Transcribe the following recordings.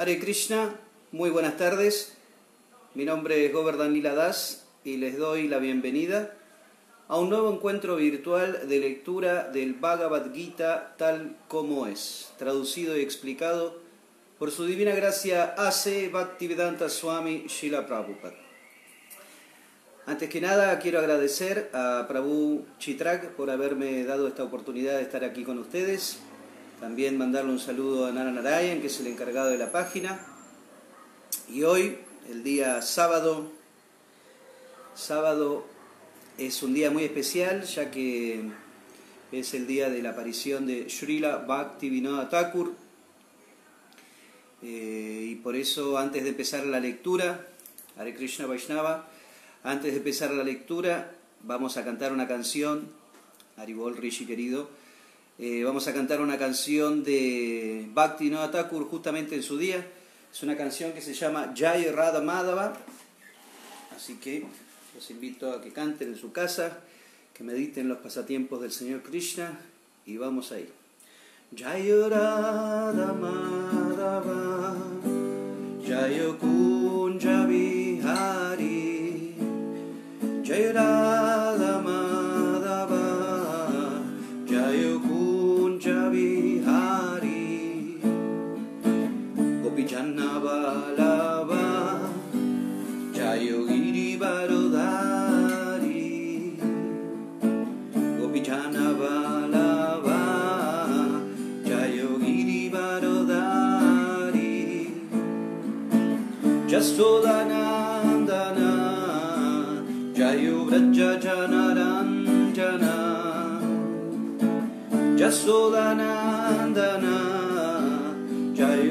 Hare Krishna, muy buenas tardes. Mi nombre es Govardhan Das y les doy la bienvenida a un nuevo encuentro virtual de lectura del Bhagavad Gita tal como es, traducido y explicado por su divina gracia A.C. Bhaktivedanta Swami Shila Prabhupada. Antes que nada, quiero agradecer a Prabhu Chitrak por haberme dado esta oportunidad de estar aquí con ustedes. También mandarle un saludo a Nara Narayan, que es el encargado de la página. Y hoy, el día sábado, sábado es un día muy especial, ya que es el día de la aparición de Srila Bhaktivinoda Thakur. Eh, y por eso, antes de empezar la lectura, Hare Krishna Vaishnava, antes de empezar la lectura, vamos a cantar una canción, Aribol Rishi querido, eh, vamos a cantar una canción de Bhakti Noa Thakur justamente en su día. Es una canción que se llama Jai Radha Madhava. Así que los invito a que canten en su casa, que mediten los pasatiempos del Señor Krishna y vamos ahí. Jai Radha Madhava, Jai Kunja. Jai Radha Jasudhanandana Jayuvraja Janaranjana Jasudhanandana Jayu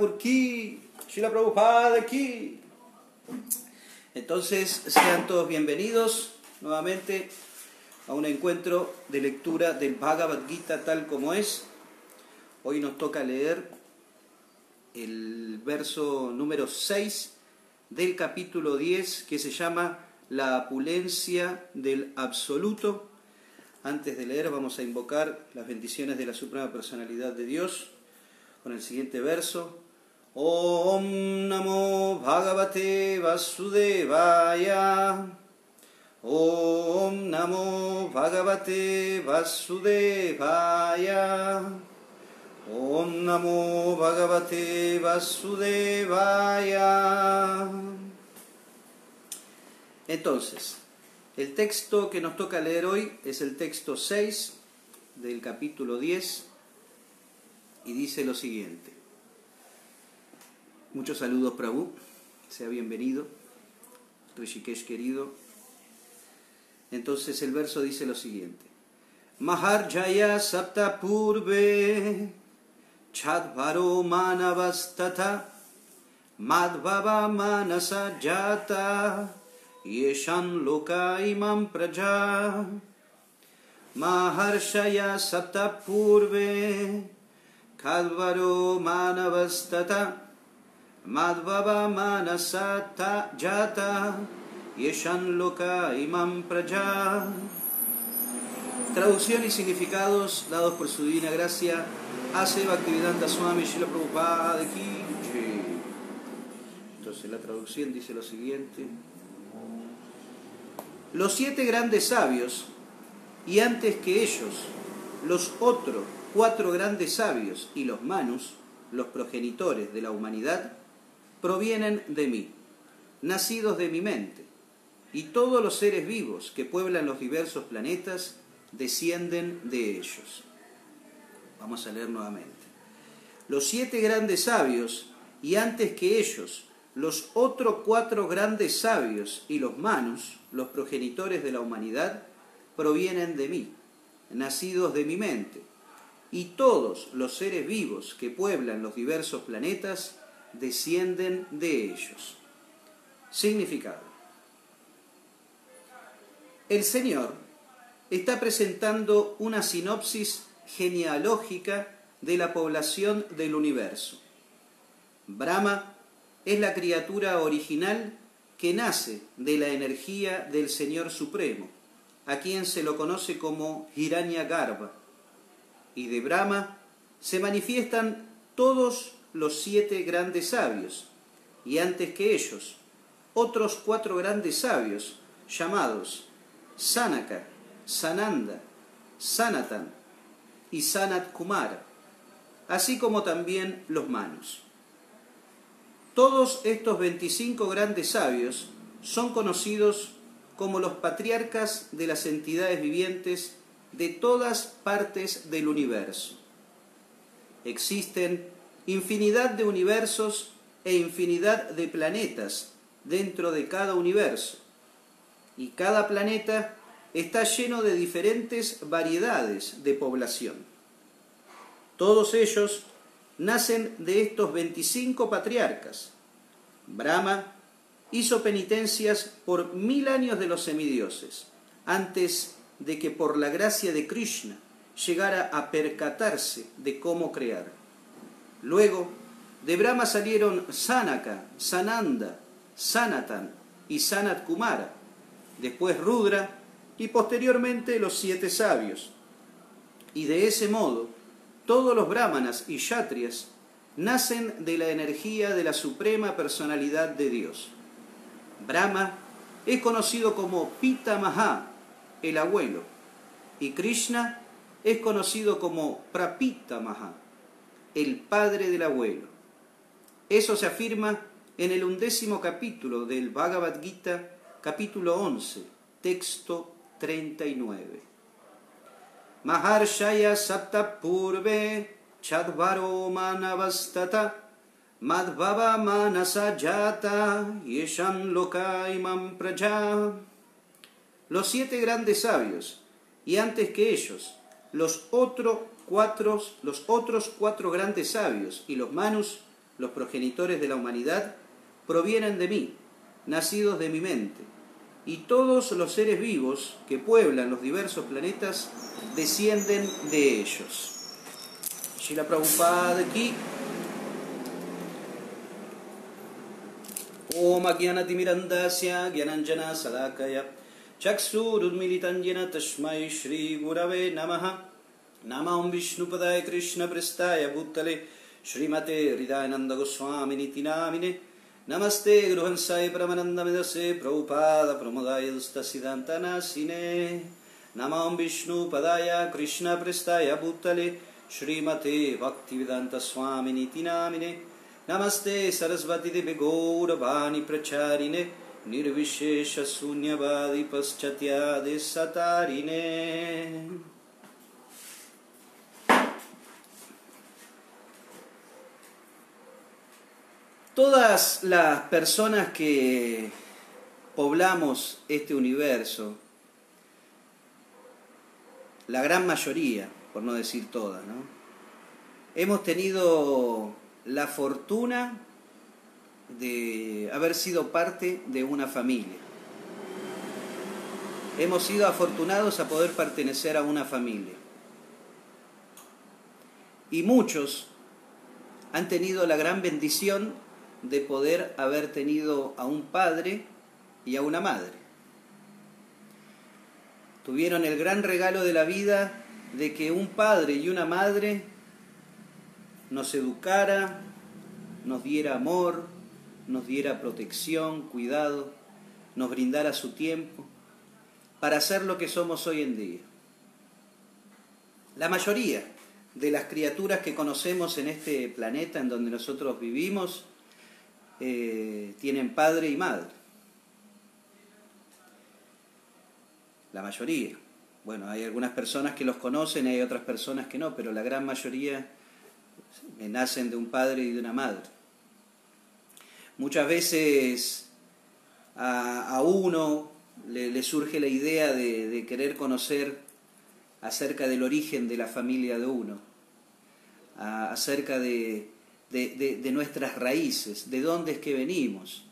Thakur ki Srila Prabhupada ki Entonces sean todos bienvenidos nuevamente a un encuentro de lectura del Bhagavad Gita tal como es. Hoy nos toca leer el verso número 6 del capítulo 10 que se llama La apulencia del absoluto. Antes de leer vamos a invocar las bendiciones de la Suprema Personalidad de Dios con el siguiente verso. Om Namo Bhagavate Vasudevaya. Om Namo Bhagavate Vasudevaya. Om Namo Bhagavate Vasudevaya. Entonces, el texto que nos toca leer hoy es el texto 6 del capítulo 10 y dice lo siguiente. Muchos saludos, Prabhu. Sea bienvenido. Rishikesh querido. Entonces el verso dice lo siguiente. Maharjaya sapta purve chadvaro manavastata madhava manasa jata yeshan loka imam praja Maharshaya sapta purve manavastata madhava manasata jata yeshan loka imam praja Traducción y significados dados por su divina gracia hace Bhaktivedanta Swami Shila Prabhupada de. Entonces la traducción dice lo siguiente. Los siete grandes sabios, y antes que ellos, los otros cuatro grandes sabios y los manus, los progenitores de la humanidad, provienen de mí, nacidos de mi mente, y todos los seres vivos que pueblan los diversos planetas descienden de ellos. Vamos a leer nuevamente. Los siete grandes sabios, y antes que ellos, los otros cuatro grandes sabios y los manos, los progenitores de la humanidad, provienen de mí, nacidos de mi mente, y todos los seres vivos que pueblan los diversos planetas descienden de ellos. Significado. El Señor está presentando una sinopsis genealógica de la población del universo. Brahma es la criatura original que nace de la energía del Señor Supremo, a quien se lo conoce como Hiranyagarbha. Y de Brahma se manifiestan todos los siete grandes sabios, y antes que ellos, otros cuatro grandes sabios, llamados Sanaka, Sananda, Sanatan y Sanat Kumara, así como también los manos. Todos estos 25 grandes sabios son conocidos como los patriarcas de las entidades vivientes de todas partes del universo. Existen infinidad de universos e infinidad de planetas dentro de cada universo, y cada planeta está lleno de diferentes variedades de población. Todos ellos nacen de estos 25 patriarcas. Brahma hizo penitencias por mil años de los semidioses, antes de que por la gracia de Krishna llegara a percatarse de cómo crear. Luego, de Brahma salieron Sanaka, Sananda, Sanatan y Sanat Kumara, después Rudra y posteriormente los siete sabios. Y de ese modo, todos los brahmanas y kshatriyas nacen de la energía de la suprema personalidad de Dios. Brahma es conocido como Pitamaha, el abuelo, y Krishna es conocido como Prapitamaha, el padre del abuelo. Eso se afirma en el undécimo capítulo del Bhagavad Gita capítulo 11, texto 39. Maharshaya sapta purve chadvaro manavastata madhava manasa jata yeshan lokaimam praja. Los siete grandes sabios, y antes que ellos, los, otro cuatro, los otros cuatro grandes sabios y los manus, los progenitores de la humanidad, provienen de mí, nacidos de mi mente, y todos los seres vivos que pueblan los diversos planetas descienden de ellos. Shila Prabhupada aquí. Om Mirandasya Gyananjana Salakaya Chaksurudmilitanjana Tashmai Shri Gurave नमां विष्णुपदाय कृष्णपृष्ठाय भूतले श्रीमते हृदानन्दगोस्वामिनीति नामिने नमस्ते गृहंसाय प्रमनन्दमिदसे प्रौपाद प्रमुदायस्तसिद्धान्तनासिने नमां विष्णुपदाय कृष्णपृष्ठाय भूतले श्रीमते भक्तिवेदान्तस्वामिनिति नामिने नमस्ते सरस्वती देवि गौरवाणि प्रचारिणे निर्विशेषशून्यवादि Todas las personas que poblamos este universo, la gran mayoría, por no decir todas, ¿no? hemos tenido la fortuna de haber sido parte de una familia. Hemos sido afortunados a poder pertenecer a una familia. Y muchos han tenido la gran bendición de poder haber tenido a un padre y a una madre. Tuvieron el gran regalo de la vida de que un padre y una madre nos educara, nos diera amor, nos diera protección, cuidado, nos brindara su tiempo para ser lo que somos hoy en día. La mayoría de las criaturas que conocemos en este planeta en donde nosotros vivimos eh, tienen padre y madre. La mayoría. Bueno, hay algunas personas que los conocen y hay otras personas que no, pero la gran mayoría nacen de un padre y de una madre. Muchas veces a, uno le, surge la idea de, querer conocer acerca del origen de la familia de uno, acerca de, nuestras raíces, de dónde es que venimos,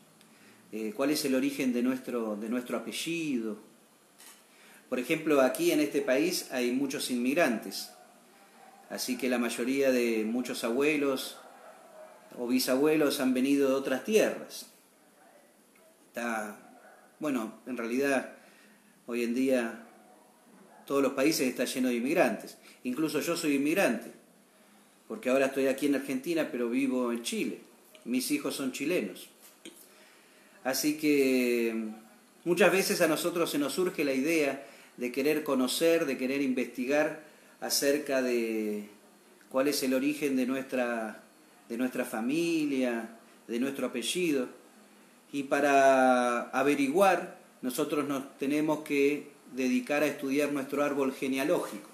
eh, cuál es el origen de nuestro, de nuestro apellido. Por ejemplo, aquí en este país hay muchos inmigrantes, así que la mayoría de muchos abuelos o bisabuelos han venido de otras tierras. Está, bueno, en realidad hoy en día todos los países están llenos de inmigrantes. Incluso yo soy inmigrante, porque ahora estoy aquí en Argentina, pero vivo en Chile. Mis hijos son chilenos. Así que muchas veces a nosotros se nos surge la idea de querer conocer, de querer investigar acerca de cuál es el origen de nuestra de nuestra familia, de nuestro apellido. Y para averiguar, nosotros nos tenemos que dedicar a estudiar nuestro árbol genealógico.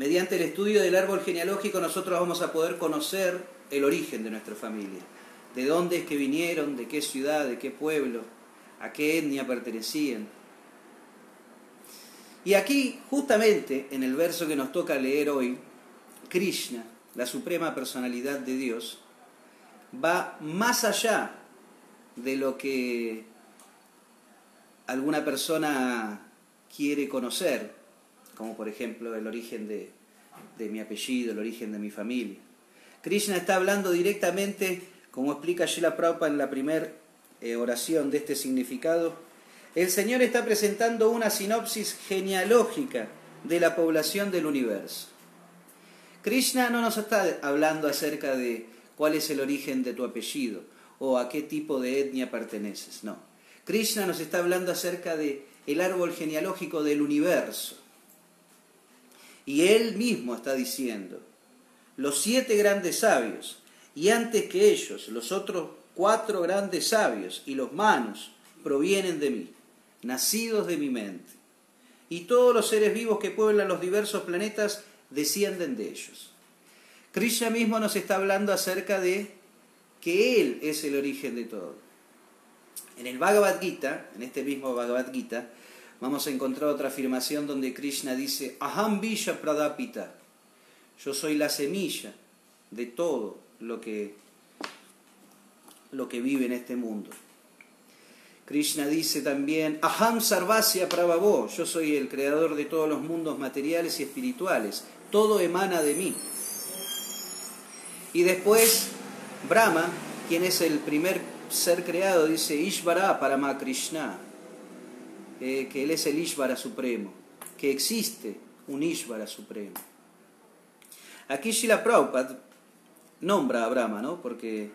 Mediante el estudio del árbol genealógico nosotros vamos a poder conocer el origen de nuestra familia, de dónde es que vinieron, de qué ciudad, de qué pueblo, a qué etnia pertenecían. Y aquí, justamente en el verso que nos toca leer hoy, Krishna la suprema personalidad de Dios, va más allá de lo que alguna persona quiere conocer, como por ejemplo el origen de, mi apellido, el origen de mi familia. Krishna está hablando directamente, como explica Shila Prabhupada en la primera eh, oración de este significado, el Señor está presentando una sinopsis genealógica de la población del universo. Krishna no nos está hablando acerca de cuál es el origen de tu apellido o a qué tipo de etnia perteneces, no. Krishna nos está hablando acerca de el árbol genealógico del universo. Y él mismo está diciendo, los siete grandes sabios, y antes que ellos, los otros cuatro grandes sabios y los manos, provienen de mí, nacidos de mi mente. Y todos los seres vivos que pueblan los diversos planetas descienden de ellos. Krishna mismo nos está hablando acerca de que Él es el origen de todo. En el Bhagavad Gita, en este mismo Bhagavad Gita, vamos a encontrar otra afirmación donde Krishna dice, Aham Visha Pradapita, yo soy la semilla de todo lo que, lo que vive en este mundo. Krishna dice también, Aham Sarvasya Prabhavo, yo soy el creador de todos los mundos materiales y espirituales todo emana de mí. Y después Brahma, quien es el primer ser creado, dice Ishvara Parama Krishna, que él es el Ishvara supremo, que existe un Ishvara supremo. Aquí Shila Prabhupada nombra a Brahma, ¿no? Porque,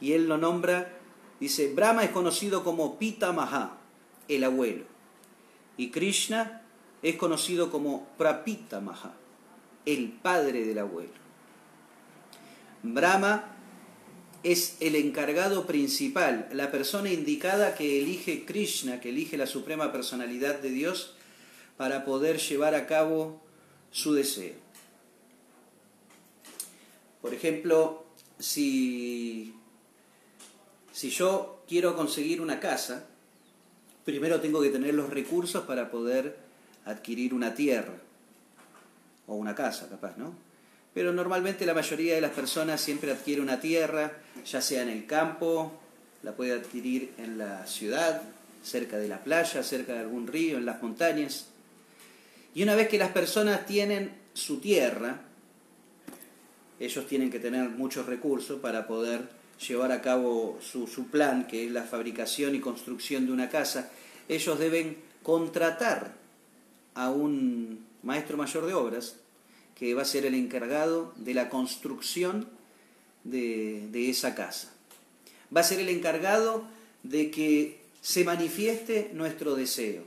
y él lo nombra, dice, Brahma es conocido como Pita Maha, el abuelo, y Krishna es conocido como Prapita Maha, el padre del abuelo. Brahma es el encargado principal, la persona indicada que elige Krishna, que elige la suprema personalidad de Dios para poder llevar a cabo su deseo. Por ejemplo, si, si yo quiero conseguir una casa, primero tengo que tener los recursos para poder adquirir una tierra o una casa, capaz, ¿no? Pero normalmente la mayoría de las personas siempre adquiere una tierra, ya sea en el campo, la puede adquirir en la ciudad, cerca de la playa, cerca de algún río, en las montañas. Y una vez que las personas tienen su tierra, ellos tienen que tener muchos recursos para poder llevar a cabo su, plan, que es la fabricación y construcción de una casa, ellos deben contratar a un maestro mayor de obras, que va a ser el encargado de la construcción de, de esa casa. Va a ser el encargado de que se manifieste nuestro deseo,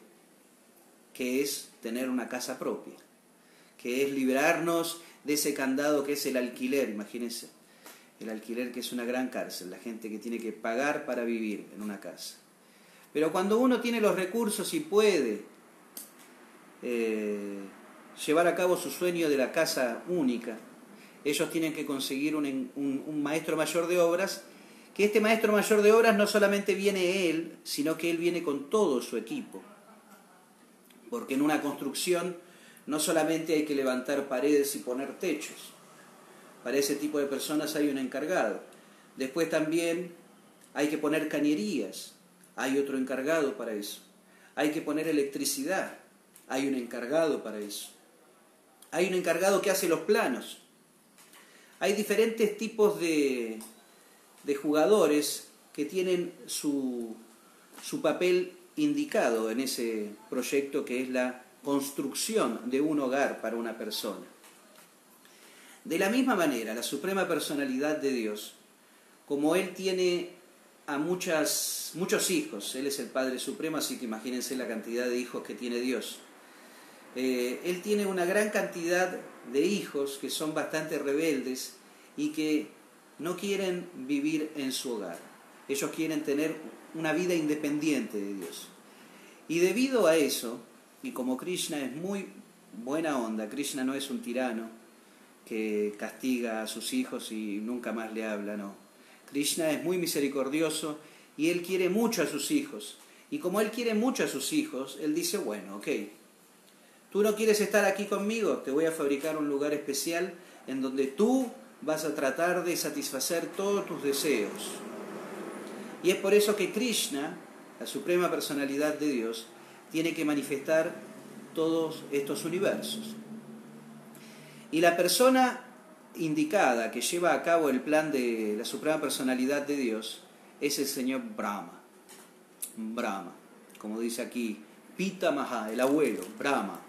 que es tener una casa propia, que es liberarnos de ese candado que es el alquiler, imagínense. el alquiler que es una gran cárcel, la gente que tiene que pagar para vivir en una casa. Pero cuando uno tiene los recursos y puede eh, llevar a cabo su sueño de la casa única, ellos tienen que conseguir un, un maestro mayor de obras, que este maestro mayor de obras no solamente viene él, sino que él viene con todo su equipo. Porque en una construcción no solamente hay que levantar paredes y poner techos, para ese tipo de personas hay un encargado. Después también hay que poner cañerías, hay otro encargado para eso. Hay que poner electricidad, hay un encargado para eso. Hay un encargado que hace los planos. Hay diferentes tipos de, de jugadores que tienen su, su papel indicado en ese proyecto que es la construcción de un hogar para una persona. De la misma manera, la suprema personalidad de Dios, como Él tiene a muchas, muchos hijos, Él es el Padre Supremo, así que imagínense la cantidad de hijos que tiene Dios. Eh, él tiene una gran cantidad de hijos que son bastante rebeldes y que no quieren vivir en su hogar. Ellos quieren tener una vida independiente de Dios. Y debido a eso, y como Krishna es muy buena onda, Krishna no es un tirano que castiga a sus hijos y nunca más le habla, no. Krishna es muy misericordioso y él quiere mucho a sus hijos. Y como él quiere mucho a sus hijos, él dice, bueno, ok, tú no quieres estar aquí conmigo, te voy a fabricar un lugar especial en donde tú vas a tratar de satisfacer todos tus deseos. Y es por eso que Krishna, la suprema personalidad de Dios, tiene que manifestar todos estos universos. Y la persona indicada que lleva a cabo el plan de la suprema personalidad de Dios es el señor Brahma. Brahma, como dice aquí, Pita Maha, el abuelo, Brahma.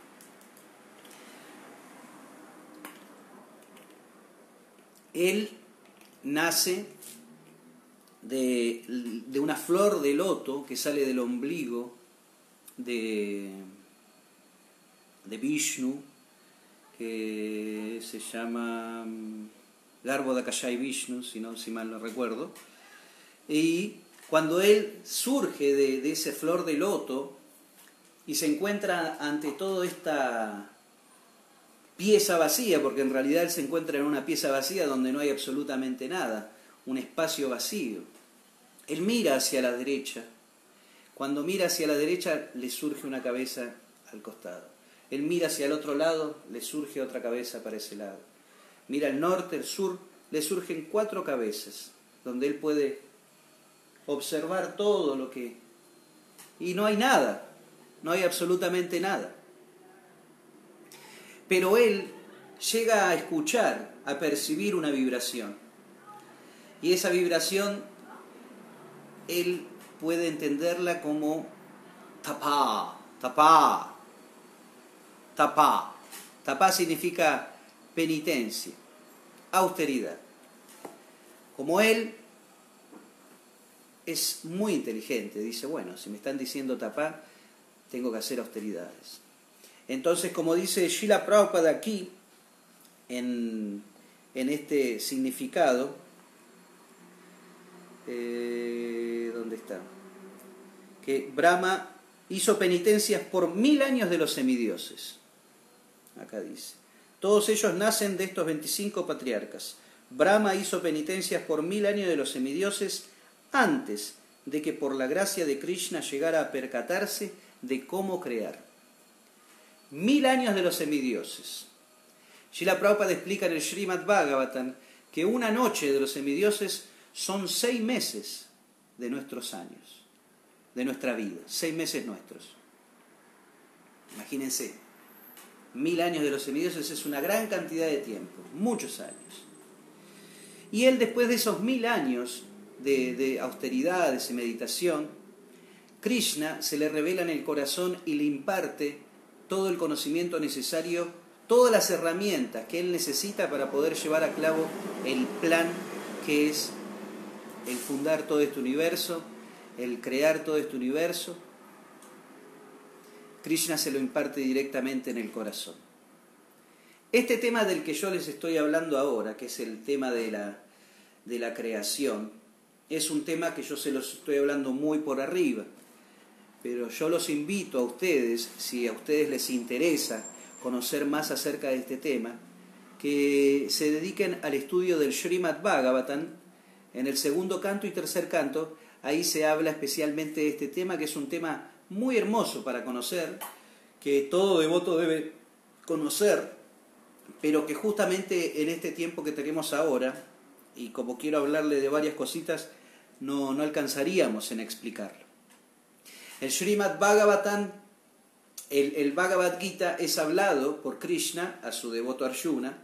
Él nace de, de, una flor de loto que sale del ombligo de, de Vishnu, que se llama Garbo mm, Kashai Vishnu, si, no, si mal no recuerdo. Y cuando él surge de, de esa flor de loto y se encuentra ante toda esta pieza vacía, porque en realidad él se encuentra en una pieza vacía donde no hay absolutamente nada, un espacio vacío. Él mira hacia la derecha cuando mira hacia la derecha le surge una cabeza al costado. Él mira hacia el otro lado, le surge otra cabeza para ese lado. Mira al norte, el sur, le surgen cuatro cabezas, donde él puede observar todo lo que... Y no hay nada, no hay absolutamente nada. Pero él llega a escuchar, a percibir una vibración. Y esa vibración, él puede entenderla como tapá, tapá, tapá. Tapá significa penitencia, austeridad. Como él es muy inteligente, dice, bueno, si me están diciendo tapá, tengo que hacer austeridades. Entonces, como dice Shila Prabhupada aquí, en, este significado, eh, ¿dónde está? Que Brahma hizo penitencias por mil años de los semidioses. Acá dice. Todos ellos nacen de estos 25 patriarcas. Brahma hizo penitencias por mil años de los semidioses antes de que por la gracia de Krishna llegara a percatarse de cómo crear. Mil años de los semidioses. Shila Prabhupada explica en el Srimad Bhagavatam que una noche de los semidioses son seis meses de nuestros años, de nuestra vida, seis meses nuestros. Imagínense, mil años de los semidioses es una gran cantidad de tiempo, muchos años. Y él después de esos mil años de, de austeridades meditación, Krishna se le revela en el corazón y le imparte todo el conocimiento necesario, todas las herramientas que él necesita para poder llevar a cabo el plan que es el fundar todo este universo, el crear todo este universo, Krishna se lo imparte directamente en el corazón. Este tema del que yo les estoy hablando ahora, que es el tema de la, de la creación es un tema que yo se los estoy hablando muy por arriba, pero yo los invito a ustedes, si a ustedes les interesa conocer más acerca de este tema, que se dediquen al estudio del Srimad Bhagavatam en el segundo canto y tercer canto. Ahí se habla especialmente de este tema, que es un tema muy hermoso para conocer, que todo devoto debe conocer, pero que justamente en este tiempo que tenemos ahora, y como quiero hablarle de varias cositas, no, no alcanzaríamos en explicarlo. El Srimad Bhagavatam, el, el Bhagavad Gita es hablado por Krishna a su devoto Arjuna,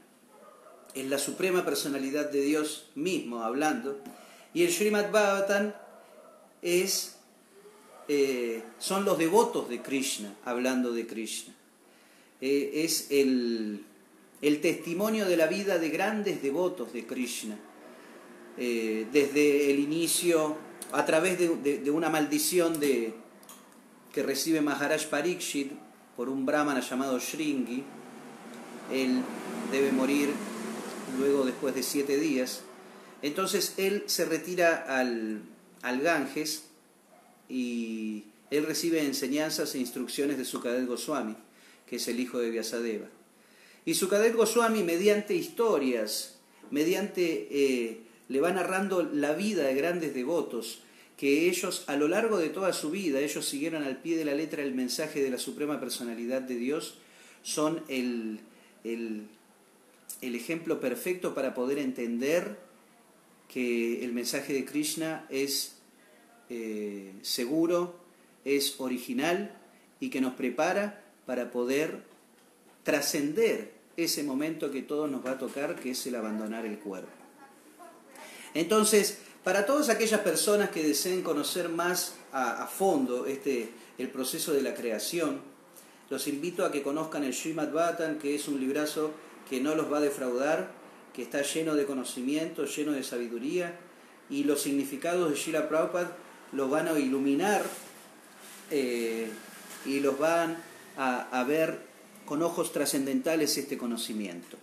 es la suprema personalidad de Dios mismo hablando, y el Srimad Bhagavatam es, eh, son los devotos de Krishna hablando de Krishna. Eh, es el, testimonio de la vida de grandes devotos de Krishna, eh, desde el inicio, a través de, de, una maldición de, que recibe Maharaj Parikshit por un brahmana llamado Shringi, él debe morir luego después de siete días. Entonces él se retira al, al Ganges y él recibe enseñanzas e instrucciones de Sukadev Goswami, que es el hijo de Vyasadeva. Y Sukadev Goswami, mediante historias, mediante eh, le va narrando la vida de grandes devotos, que ellos a lo largo de toda su vida, ellos siguieron al pie de la letra el mensaje de la Suprema Personalidad de Dios, son el, el el ejemplo perfecto para poder entender que el mensaje de Krishna es eh, seguro, es original y que nos prepara para poder trascender ese momento que todo nos va a tocar, que es el abandonar el cuerpo. Entonces, para todas aquellas personas que deseen conocer más a, fondo este, el proceso de la creación, los invito a que conozcan el Srimad Bhattan, que es un librazo que no los va a defraudar, que está lleno de conocimiento, lleno de sabiduría, y los significados de Shila Prabhupada los van a iluminar eh, y los van a, ver con ojos trascendentales este conocimiento.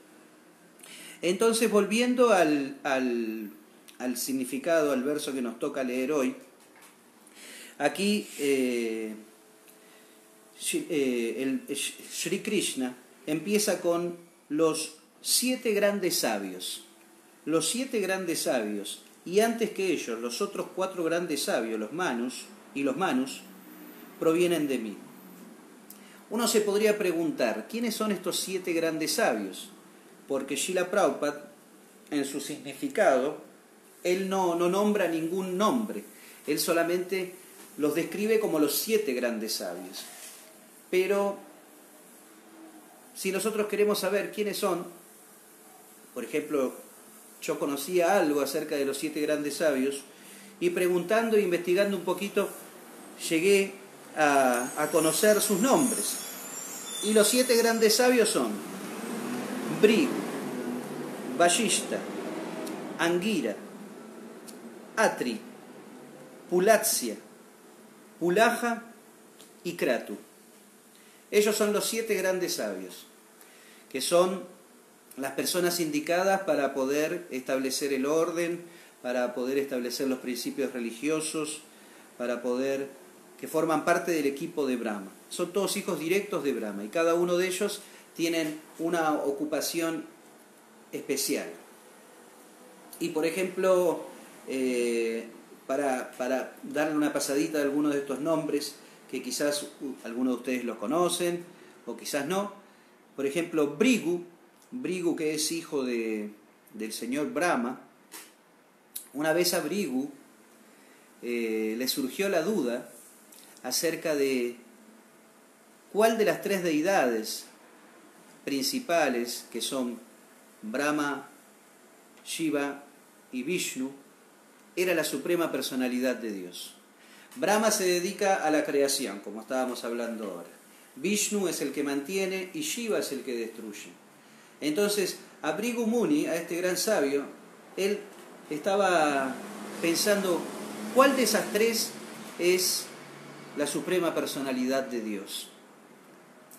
Entonces, volviendo al, al, significado, al verso que nos toca leer hoy, aquí eh, eh, el Sri Krishna empieza con los siete grandes sabios. Los siete grandes sabios, y antes que ellos, los otros cuatro grandes sabios, los Manus y los Manus, provienen de mí. Uno se podría preguntar, ¿quiénes son estos siete grandes sabios? Porque Shila Prabhupada, en su significado, él no, no nombra ningún nombre, él solamente los describe como los siete grandes sabios. Pero si nosotros queremos saber quiénes son, por ejemplo, yo conocía algo acerca de los siete grandes sabios y preguntando e investigando un poquito llegué a, conocer sus nombres. Y los siete grandes sabios son Bri, Vashishta, Angira, Atri, Pulatsya, Pulaja y Kratu. Ellos son los siete grandes sabios, que son las personas indicadas para poder establecer el orden, para poder establecer los principios religiosos, para poder que forman parte del equipo de Brahma. Son todos hijos directos de Brahma y cada uno de ellos tienen una ocupación especial. Y por ejemplo, eh, para, para darle una pasadita a algunos de estos nombres, que quizás algunos de ustedes lo conocen o quizás no. Por ejemplo, Brigu, Brigu que es hijo de, del señor Brahma, una vez a Brigu eh, le surgió la duda acerca de cuál de las tres deidades principales, que son Brahma, Shiva y Vishnu, era la suprema personalidad de Dios. Brahma se dedica a la creación, como estábamos hablando ahora. Vishnu es el que mantiene y Shiva es el que destruye. Entonces, a Muni, a este gran sabio, él estaba pensando cuál de esas tres es la suprema personalidad de Dios.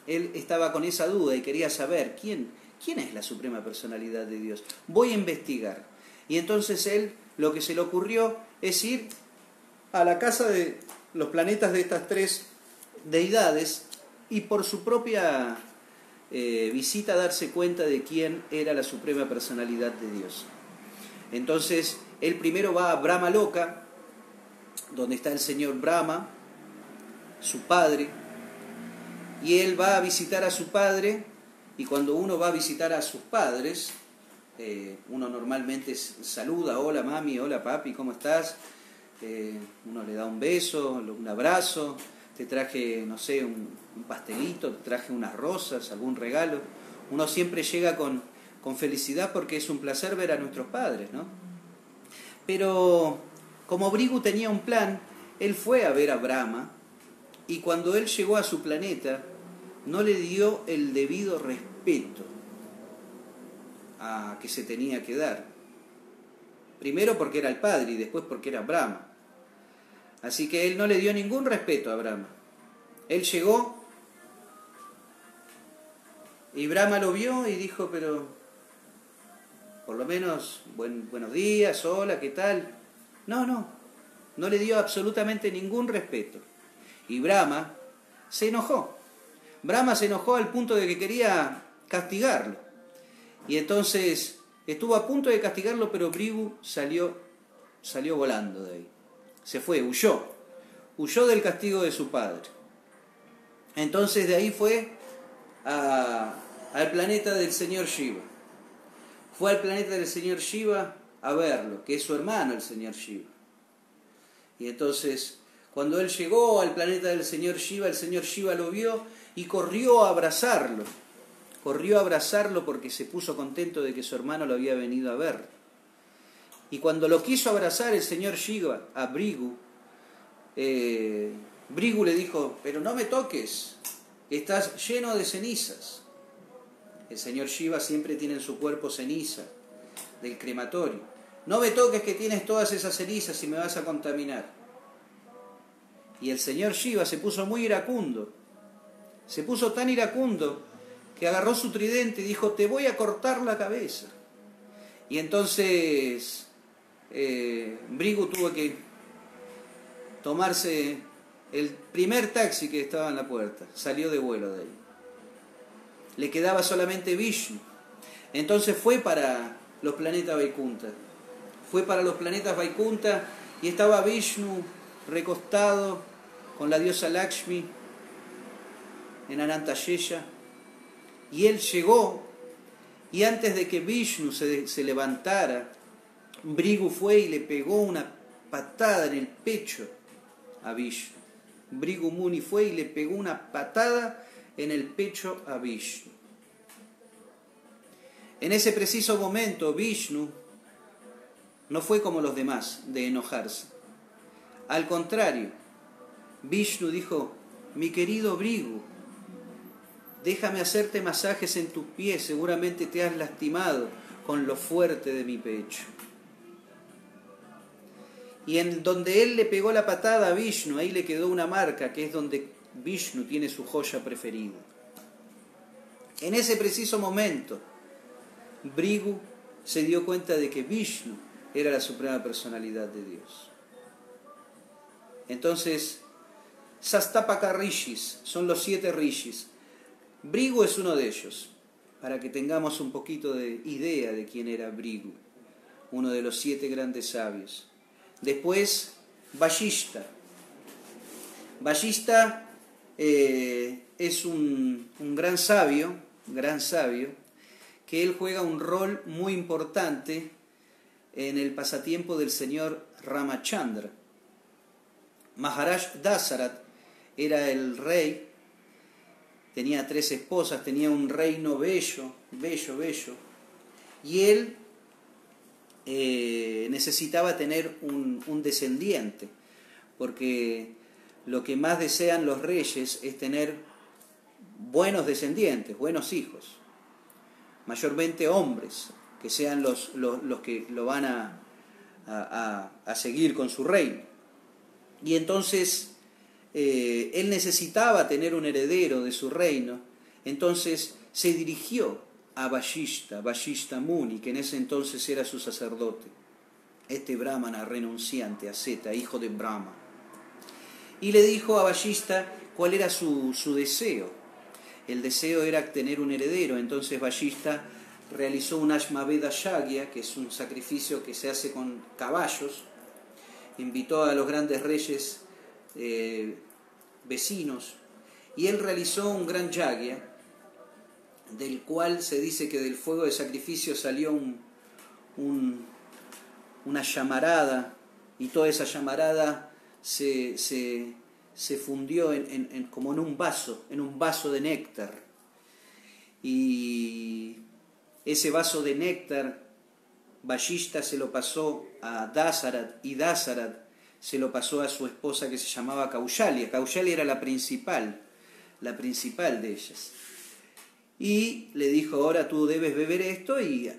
Él estaba con esa duda y quería saber quién, quién es la suprema personalidad de Dios. Voy a investigar. Y entonces él lo que se le ocurrió es ir a la casa de los planetas de estas tres deidades y por su propia eh, visita darse cuenta de quién era la suprema personalidad de Dios. Entonces, él primero va a Brahma Loca, donde está el señor Brahma, su padre, y él va a visitar a su padre, y cuando uno va a visitar a sus padres, eh, uno normalmente saluda, hola mami, hola papi, ¿cómo estás? Eh, uno le da un beso, un abrazo, te traje, no sé, un, pastelito, te traje unas rosas, algún regalo. Uno siempre llega con, con felicidad porque es un placer ver a nuestros padres, ¿no? Pero como Brigu tenía un plan, él fue a ver a Brahma y cuando él llegó a su planeta no le dio el debido respeto a que se tenía que dar. Primero porque era el padre y después porque era Brahma. Así que él no le dio ningún respeto a Brahma. Él llegó y Brahma lo vio y dijo, pero por lo menos buenos días, hola, ¿qué tal? No, no, no le dio absolutamente ningún respeto. Y Brahma se enojó. Brahma se enojó al punto de que quería castigarlo. Y entonces estuvo a punto de castigarlo, pero Brigu salió, salió volando de ahí. Se fue, huyó. Huyó del castigo de su padre. Entonces de ahí fue al planeta del señor Shiva. Fue al planeta del señor Shiva a verlo, que es su hermano el señor Shiva. Y entonces, cuando él llegó al planeta del señor Shiva, el señor Shiva lo vio y corrió a abrazarlo. Corrió a abrazarlo porque se puso contento de que su hermano lo había venido a ver. Y cuando lo quiso abrazar el señor Shiva a Brigu, eh, Brigu le dijo, pero no me toques, estás lleno de cenizas. El señor Shiva siempre tiene en su cuerpo ceniza del crematorio. No me toques que tienes todas esas cenizas y me vas a contaminar. Y el señor Shiva se puso muy iracundo. Se puso tan iracundo que agarró su tridente y dijo, te voy a cortar la cabeza. Y entonces eh, Brigu tuvo que tomarse el primer taxi que estaba en la puerta. Salió de vuelo de ahí. Le quedaba solamente Vishnu. Entonces fue para los planetas Vaikunta. Fue para los planetas Vaikunta y estaba Vishnu recostado con la diosa Lakshmi en Anantayesha. Y él llegó y antes de que Vishnu se, levantara, Brigu fue y le pegó una patada en el pecho a Vishnu. Brigu Muni fue y le pegó una patada en el pecho a Vishnu. En ese preciso momento, Vishnu no fue como los demás, de enojarse. Al contrario, Vishnu dijo, mi querido Brigu, déjame hacerte masajes en tus pies, seguramente te has lastimado con lo fuerte de mi pecho. Y en donde él le pegó la patada a Vishnu, ahí le quedó una marca, que es donde Vishnu tiene su joya preferida. En ese preciso momento, Brigu se dio cuenta de que Vishnu era la suprema personalidad de Dios. Entonces, Sastapaka Rishis son los siete Rishis. Brigu es uno de ellos, para que tengamos un poquito de idea de quién era Brigu, uno de los siete grandes sabios. Después, Vashista. Vashista eh, es un, un gran sabio, gran sabio, que él juega un rol muy importante en el pasatiempo del señor Ramachandra. Maharaj Dasarat era el rey, tenía tres esposas, tenía un reino bello, bello, bello, y él eh, necesitaba tener un, un descendiente, porque lo que más desean los reyes es tener buenos descendientes, buenos hijos mayormente hombres, que sean los, los, que lo van a, a, seguir con su reino. Y entonces eh, él necesitaba tener un heredero de su reino, entonces se dirigió a Vashishta, Vashishta Muni, que en ese entonces era su sacerdote, este brahmana renunciante, Zeta, hijo de Brahma. Y le dijo a Vashishta cuál era su, su deseo. El deseo era tener un heredero, entonces Vashishta realizó un Ashmaveda Yagya, que es un sacrificio que se hace con caballos, invitó a los grandes reyes eh, vecinos, y él realizó un gran yagya, del cual se dice que del fuego de sacrificio salió un, una llamarada, y toda esa llamarada se, se, fundió en, como en un vaso, en un vaso de néctar. Y ese vaso de néctar, Ballista se lo pasó a Dasarat y Dasarat se lo pasó a su esposa que se llamaba Caushalia. Caushalia era la principal, la principal de ellas. Y le dijo, ahora tú debes beber esto y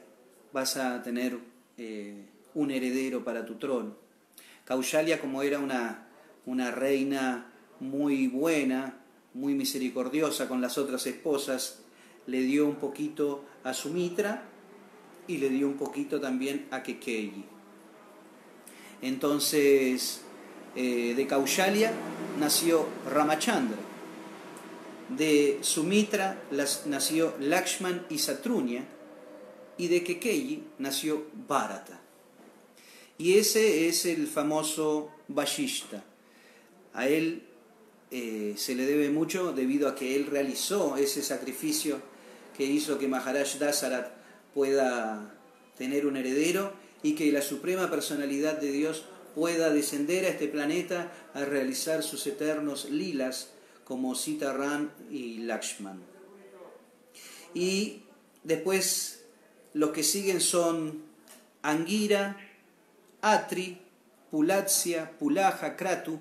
vas a tener eh, un heredero para tu trono. Caushalia, como era una, una reina muy buena, muy misericordiosa con las otras esposas, le dio un poquito a Sumitra y le dio un poquito también a Kekeyi. Entonces, eh, de Kaushalya nació Ramachandra, de Sumitra nació Lakshman y Satrunya, y de Kekeyi nació Bharata. Y ese es el famoso Vashishta. A él eh, se le debe mucho debido a que él realizó ese sacrificio que hizo que Maharaj Dasarat pueda tener un heredero y que la suprema personalidad de Dios pueda descender a este planeta a realizar sus eternos lilas como Sita Ram y Lakshman. Y después los que siguen son Angira, Atri, Pulatsya, Pulaja, Kratu,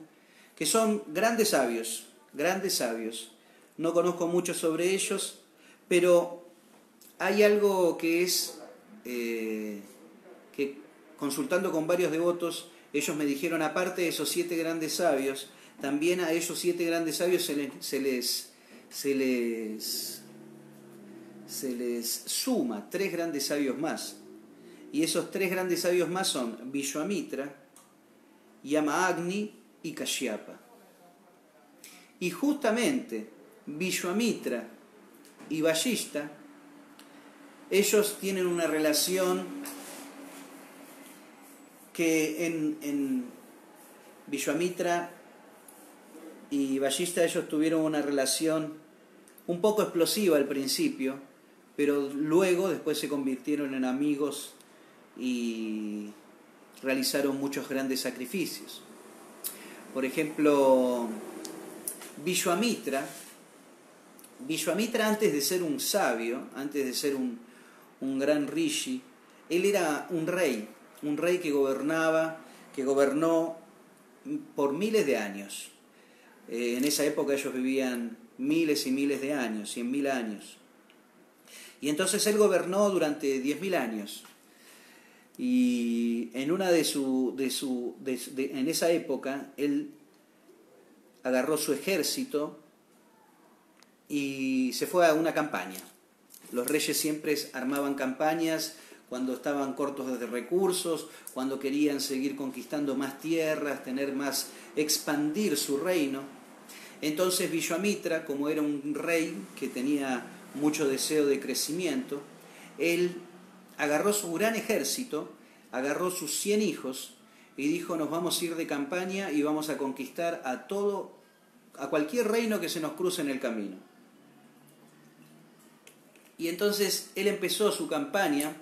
que son grandes sabios, grandes sabios. No conozco mucho sobre ellos, pero hay algo que es eh, consultando con varios devotos, ellos me dijeron, aparte de esos siete grandes sabios, también a esos siete grandes sabios se les, se les, se les, suma tres grandes sabios más. Y esos tres grandes sabios más son Vishwamitra, Yamaagni y Kashyapa. Y justamente Vishwamitra y Vashista, ellos tienen una relación que en, en Vishwamitra y Vallista ellos tuvieron una relación un poco explosiva al principio, pero luego después se convirtieron en amigos y realizaron muchos grandes sacrificios. Por ejemplo, Vishwamitra, Vishwamitra antes de ser un sabio, antes de ser un, un gran rishi, él era un rey, un rey que gobernaba, que gobernó por miles de años. Eh, en esa época ellos vivían miles y miles de años, cien mil años. Y entonces él gobernó durante diez mil años. Y en una de su, de su, en esa época él agarró su ejército y se fue a una campaña. Los reyes siempre armaban campañas cuando estaban cortos de recursos, cuando querían seguir conquistando más tierras, tener más, expandir su reino. Entonces Vishwamitra, como era un rey que tenía mucho deseo de crecimiento, él agarró su gran ejército, agarró sus cien hijos y dijo, nos vamos a ir de campaña y vamos a conquistar a todo, a cualquier reino que se nos cruce en el camino. Y entonces él empezó su campaña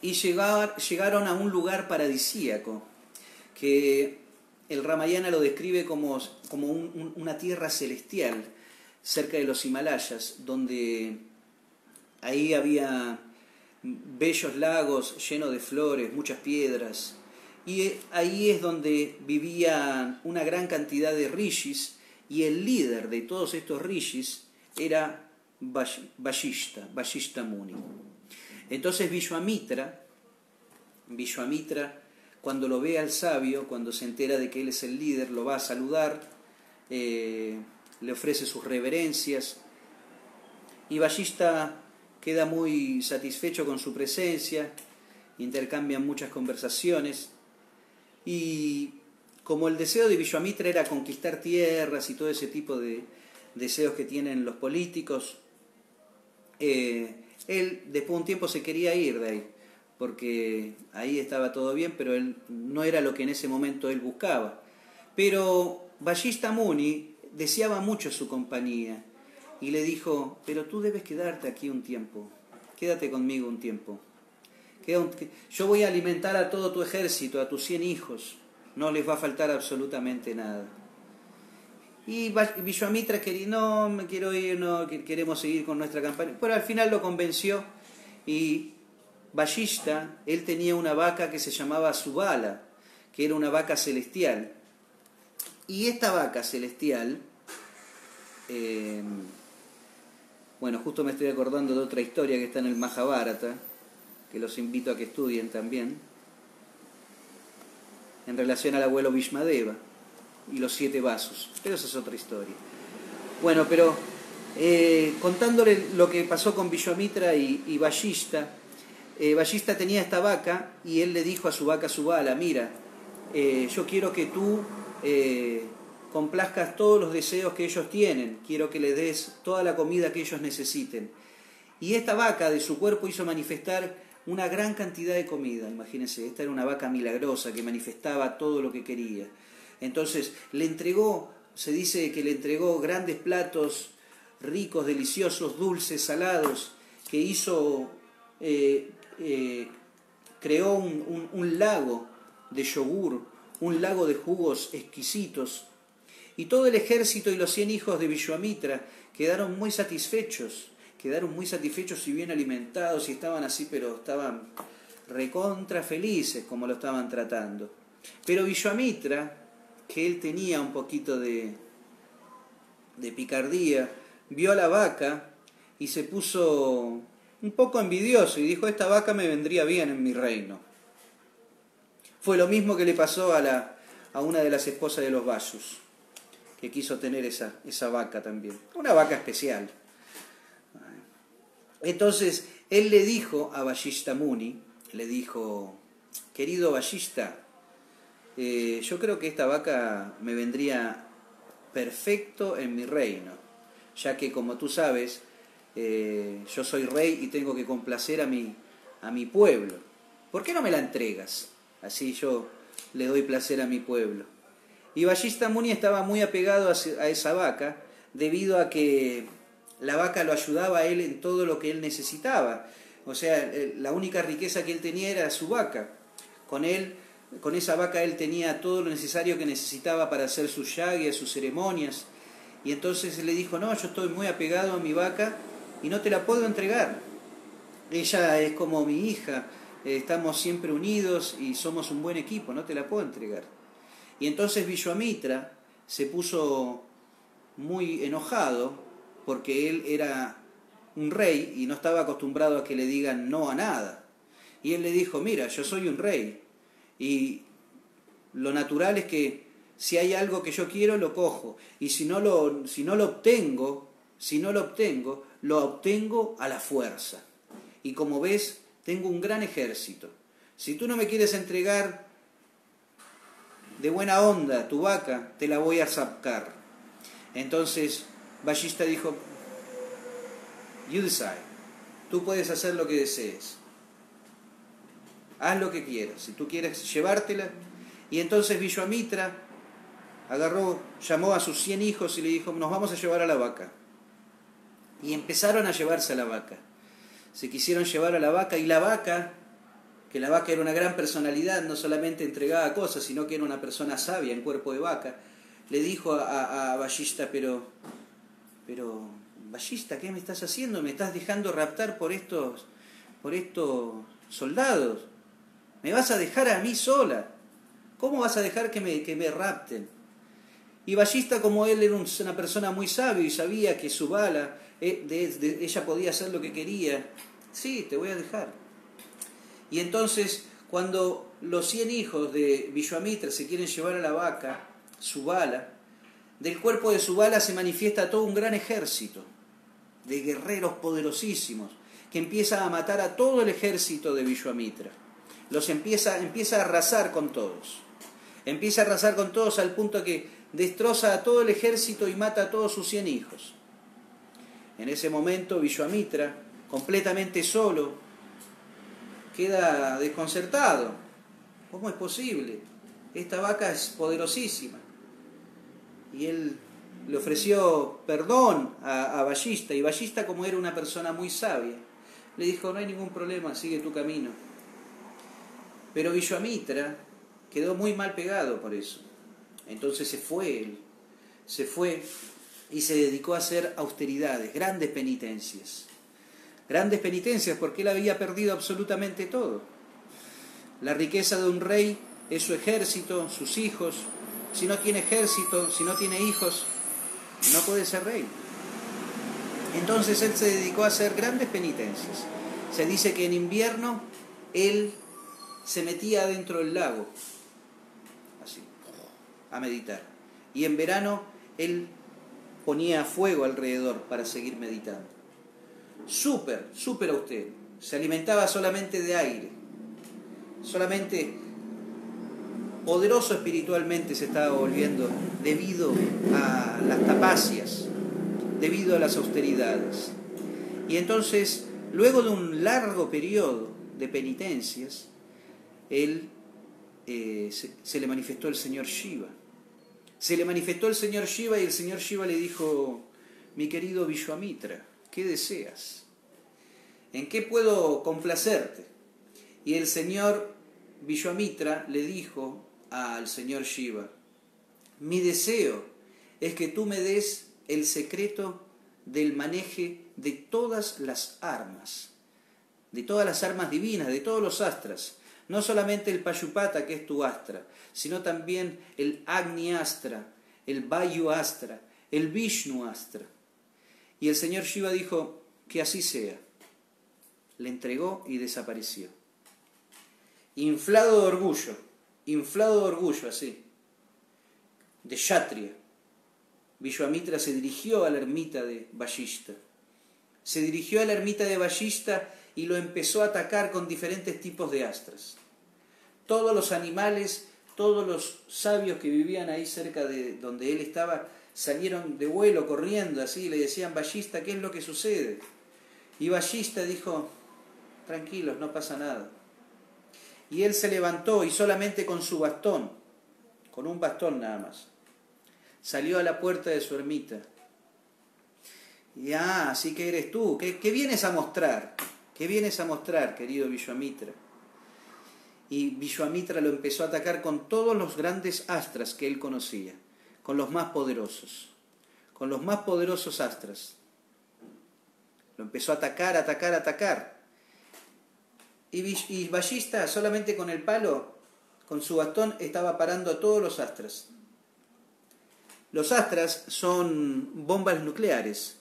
y llegaron a un lugar paradisíaco, que el Ramayana lo describe como, como una tierra celestial, cerca de los Himalayas, donde ahí había bellos lagos llenos de flores, muchas piedras, y ahí es donde vivía una gran cantidad de rishis, y el líder de todos estos rishis era Vashishta, Vashishta Muni. Entonces Vishwamitra, Vishwamitra, cuando lo ve al sabio, cuando se entera de que él es el líder, lo va a saludar, eh, le ofrece sus reverencias. Y Vashista queda muy satisfecho con su presencia, intercambian muchas conversaciones y como el deseo de Vishwamitra era conquistar tierras y todo ese tipo de deseos que tienen los políticos, eh, él después de un tiempo se quería ir de ahí, porque ahí estaba todo bien, pero él no era lo que en ese momento él buscaba. Pero Vashista Muni deseaba mucho su compañía y le dijo, pero tú debes quedarte aquí un tiempo, quédate conmigo un tiempo. Yo voy a alimentar a todo tu ejército, a tus cien hijos, no les va a faltar absolutamente nada. Y Vishwamitra quería, no, me quiero ir, no, queremos seguir con nuestra campaña. Pero al final lo convenció y Vashista, él tenía una vaca que se llamaba Subala, que era una vaca celestial. Y esta vaca celestial, eh, bueno, justo me estoy acordando de otra historia que está en el Mahabharata, que los invito a que estudien también, en relación al abuelo Vishmadeva y los siete vasos. Pero esa es otra historia. Bueno, pero eh, contándole lo que pasó con Vishwamitra y, y Vashista, eh, tenía esta vaca y él le dijo a su vaca Subala, mira, eh, yo quiero que tú complazcas todos los deseos que ellos tienen, quiero que le des toda la comida que ellos necesiten. Y esta vaca de su cuerpo hizo manifestar una gran cantidad de comida, imagínense, esta era una vaca milagrosa que manifestaba todo lo que quería. Entonces le entregó, se dice que le entregó grandes platos ricos, deliciosos, dulces, salados, que hizo, eh, eh, creó un, lago de yogur, un lago de jugos exquisitos. Y todo el ejército y los cien hijos de Vishwamitra quedaron muy satisfechos, quedaron muy satisfechos y bien alimentados y estaban así, pero estaban recontra felices como lo estaban tratando. Pero Vishwamitra, que él tenía un poquito de, de picardía, vio a la vaca y se puso un poco envidioso y dijo, esta vaca me vendría bien en mi reino. Fue lo mismo que le pasó a, la, a una de las esposas de los Vasos, que quiso tener esa, esa vaca también. Una vaca especial. Entonces, él le dijo a Bashista Muni, le dijo, querido Bashista, eh, yo creo que esta vaca me vendría perfecto en mi reino, ya que como tú sabes, eh, yo soy rey y tengo que complacer a mi, a mi pueblo. ¿Por qué no me la entregas? Así yo le doy placer a mi pueblo. Y Ballista Muni estaba muy apegado a esa vaca debido a que la vaca lo ayudaba a él en todo lo que él necesitaba. O sea, la única riqueza que él tenía era su vaca. Con él con esa vaca él tenía todo lo necesario que necesitaba para hacer sus llagas, sus ceremonias. Y entonces le dijo, no, yo estoy muy apegado a mi vaca y no te la puedo entregar. Ella es como mi hija, estamos siempre unidos y somos un buen equipo, no te la puedo entregar. Y entonces Vishwamitra se puso muy enojado porque él era un rey y no estaba acostumbrado a que le digan no a nada. Y él le dijo, mira, yo soy un rey, y lo natural es que si hay algo que yo quiero, lo cojo. Y si no lo, si no lo obtengo, si no lo obtengo, lo obtengo a la fuerza. Y como ves, tengo un gran ejército. Si tú no me quieres entregar de buena onda tu vaca, te la voy a sacar. Entonces, Ballista dijo, you decide. Tú puedes hacer lo que desees haz lo que quieras, si tú quieres llevártela. Y entonces Vishwamitra agarró, llamó a sus cien hijos y le dijo, nos vamos a llevar a la vaca. Y empezaron a llevarse a la vaca. Se quisieron llevar a la vaca y la vaca, que la vaca era una gran personalidad, no solamente entregaba cosas, sino que era una persona sabia en cuerpo de vaca, le dijo a, a, Ballista, pero, pero, Ballista, ¿qué me estás haciendo? Me estás dejando raptar por estos, por estos soldados. Me vas a dejar a mí sola. ¿Cómo vas a dejar que me, que me rapten? Y Ballista, como él era una persona muy sabia y sabía que su bala, eh, ella podía hacer lo que quería, sí, te voy a dejar. Y entonces, cuando los cien hijos de Vishwamitra se quieren llevar a la vaca, su bala, del cuerpo de su bala se manifiesta todo un gran ejército de guerreros poderosísimos que empieza a matar a todo el ejército de Vishwamitra. Los empieza, empieza a arrasar con todos. Empieza a arrasar con todos al punto que destroza a todo el ejército y mata a todos sus cien hijos. En ese momento Vishwamitra, completamente solo, queda desconcertado. ¿Cómo es posible? Esta vaca es poderosísima. Y él le ofreció perdón a, a Ballista, y Ballista, como era una persona muy sabia, le dijo, no hay ningún problema, sigue tu camino. Pero Vishwamitra quedó muy mal pegado por eso. Entonces se fue él, se fue y se dedicó a hacer austeridades, grandes penitencias. Grandes penitencias porque él había perdido absolutamente todo. La riqueza de un rey es su ejército, sus hijos. Si no tiene ejército, si no tiene hijos, no puede ser rey. Entonces él se dedicó a hacer grandes penitencias. Se dice que en invierno él se metía dentro del lago, así, a meditar. Y en verano él ponía fuego alrededor para seguir meditando. Súper, súper austero. Se alimentaba solamente de aire. Solamente poderoso espiritualmente se estaba volviendo debido a las tapacias, debido a las austeridades. Y entonces, luego de un largo periodo de penitencias, él eh, se, le manifestó el señor Shiva. Se le manifestó el señor Shiva y el señor Shiva le dijo, mi querido Vishwamitra, ¿qué deseas? ¿En qué puedo complacerte? Y el señor Vishwamitra le dijo al señor Shiva, mi deseo es que tú me des el secreto del maneje de todas las armas, de todas las armas divinas, de todos los astras, no solamente el Payupata, que es tu astra, sino también el Agni Astra, el Vayu Astra, el Vishnu Astra. Y el señor Shiva dijo, que así sea. Le entregó y desapareció. Inflado de orgullo, inflado de orgullo así, de Kshatriya. Vishwamitra se dirigió a la ermita de Vashista. Se dirigió a la ermita de Vashista y lo empezó a atacar con diferentes tipos de astras. Todos los animales, todos los sabios que vivían ahí cerca de donde él estaba, salieron de vuelo corriendo así y le decían, Ballista, ¿qué es lo que sucede? Y Ballista dijo, tranquilos, no pasa nada. Y él se levantó y solamente con su bastón, con un bastón nada más, salió a la puerta de su ermita. Y ah, así que eres tú, ¿qué, vienes a mostrar? ¿Qué vienes a mostrar, querido Vishwamitra? Y Vishwamitra lo empezó a atacar con todos los grandes astras que él conocía, con los más poderosos, con los más poderosos astras. Lo empezó a atacar, atacar, atacar. Y, y Ballista solamente con el palo, con su bastón, estaba parando a todos los astras. Los astras son bombas nucleares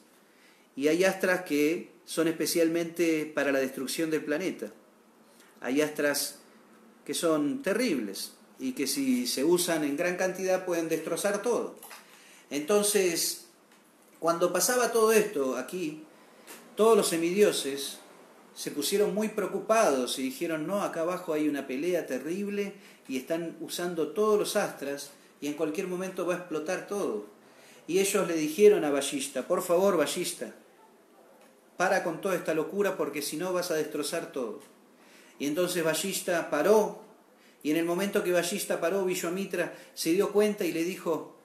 y hay astras que son especialmente para la destrucción del planeta. Hay astras que son terribles y que si se usan en gran cantidad pueden destrozar todo. Entonces, cuando pasaba todo esto aquí, todos los semidioses se pusieron muy preocupados y dijeron, no, acá abajo hay una pelea terrible y están usando todos los astras y en cualquier momento va a explotar todo. Y ellos le dijeron a Ballista, por favor, Ballista, para con toda esta locura porque si no vas a destrozar todo. Y entonces Ballista paró, y en el momento que Ballista paró, Vishwamitra se dio cuenta y le dijo,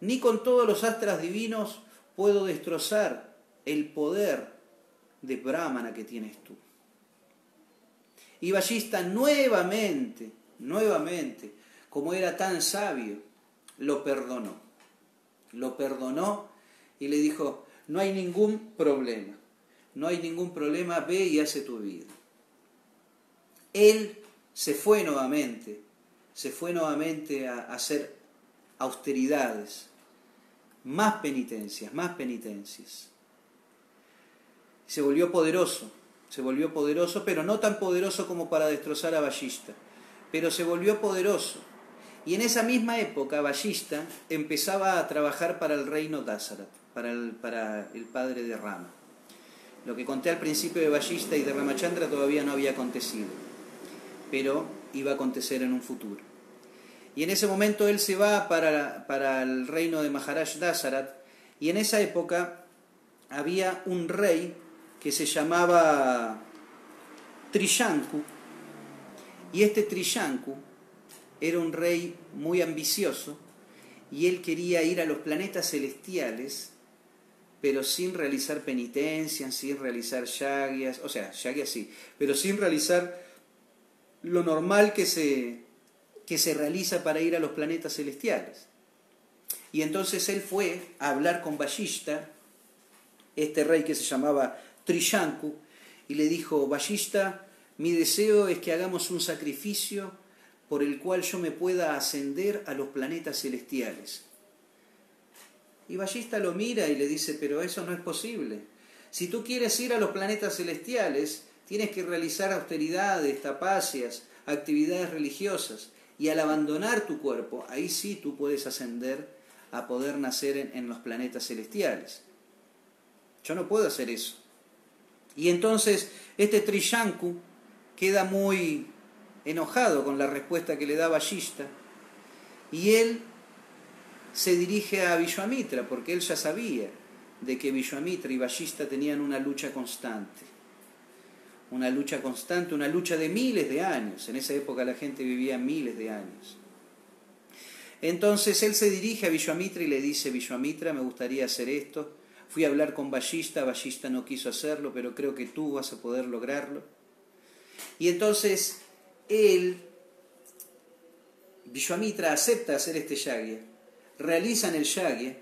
ni con todos los astras divinos puedo destrozar el poder de Brahmana que tienes tú. Y Ballista nuevamente, nuevamente, como era tan sabio, lo perdonó. Lo perdonó y le dijo, no hay ningún problema no hay ningún problema, ve y hace tu vida. Él se fue nuevamente, se fue nuevamente a hacer austeridades, más penitencias, más penitencias. Se volvió poderoso, se volvió poderoso, pero no tan poderoso como para destrozar a Ballista, pero se volvió poderoso. Y en esa misma época Ballista empezaba a trabajar para el reino Dasarat, para el, para el padre de Rama. Lo que conté al principio de Ballista y de Ramachandra todavía no había acontecido, pero iba a acontecer en un futuro. Y en ese momento él se va para, para el reino de Maharaj Dasarat, y en esa época había un rey que se llamaba Trishanku, y este Trishanku era un rey muy ambicioso, y él quería ir a los planetas celestiales pero sin realizar penitencias, sin realizar yagias, o sea, yagias sí, pero sin realizar lo normal que se, que se realiza para ir a los planetas celestiales. Y entonces él fue a hablar con Ballista, este rey que se llamaba Trishanku, y le dijo, Ballista, mi deseo es que hagamos un sacrificio por el cual yo me pueda ascender a los planetas celestiales. Y Ballista lo mira y le dice, pero eso no es posible. Si tú quieres ir a los planetas celestiales, tienes que realizar austeridades, tapacias, actividades religiosas. Y al abandonar tu cuerpo, ahí sí tú puedes ascender a poder nacer en, los planetas celestiales. Yo no puedo hacer eso. Y entonces este Trishanku queda muy enojado con la respuesta que le da Ballista y él se dirige a Vishwamitra, porque él ya sabía de que Vishwamitra y Ballista tenían una lucha constante. Una lucha constante, una lucha de miles de años. En esa época la gente vivía miles de años. Entonces él se dirige a Vishwamitra y le dice, Vishwamitra, me gustaría hacer esto. Fui a hablar con Ballista, Ballista no quiso hacerlo, pero creo que tú vas a poder lograrlo. Y entonces él, Vishwamitra, acepta hacer este yagya realizan el yagya,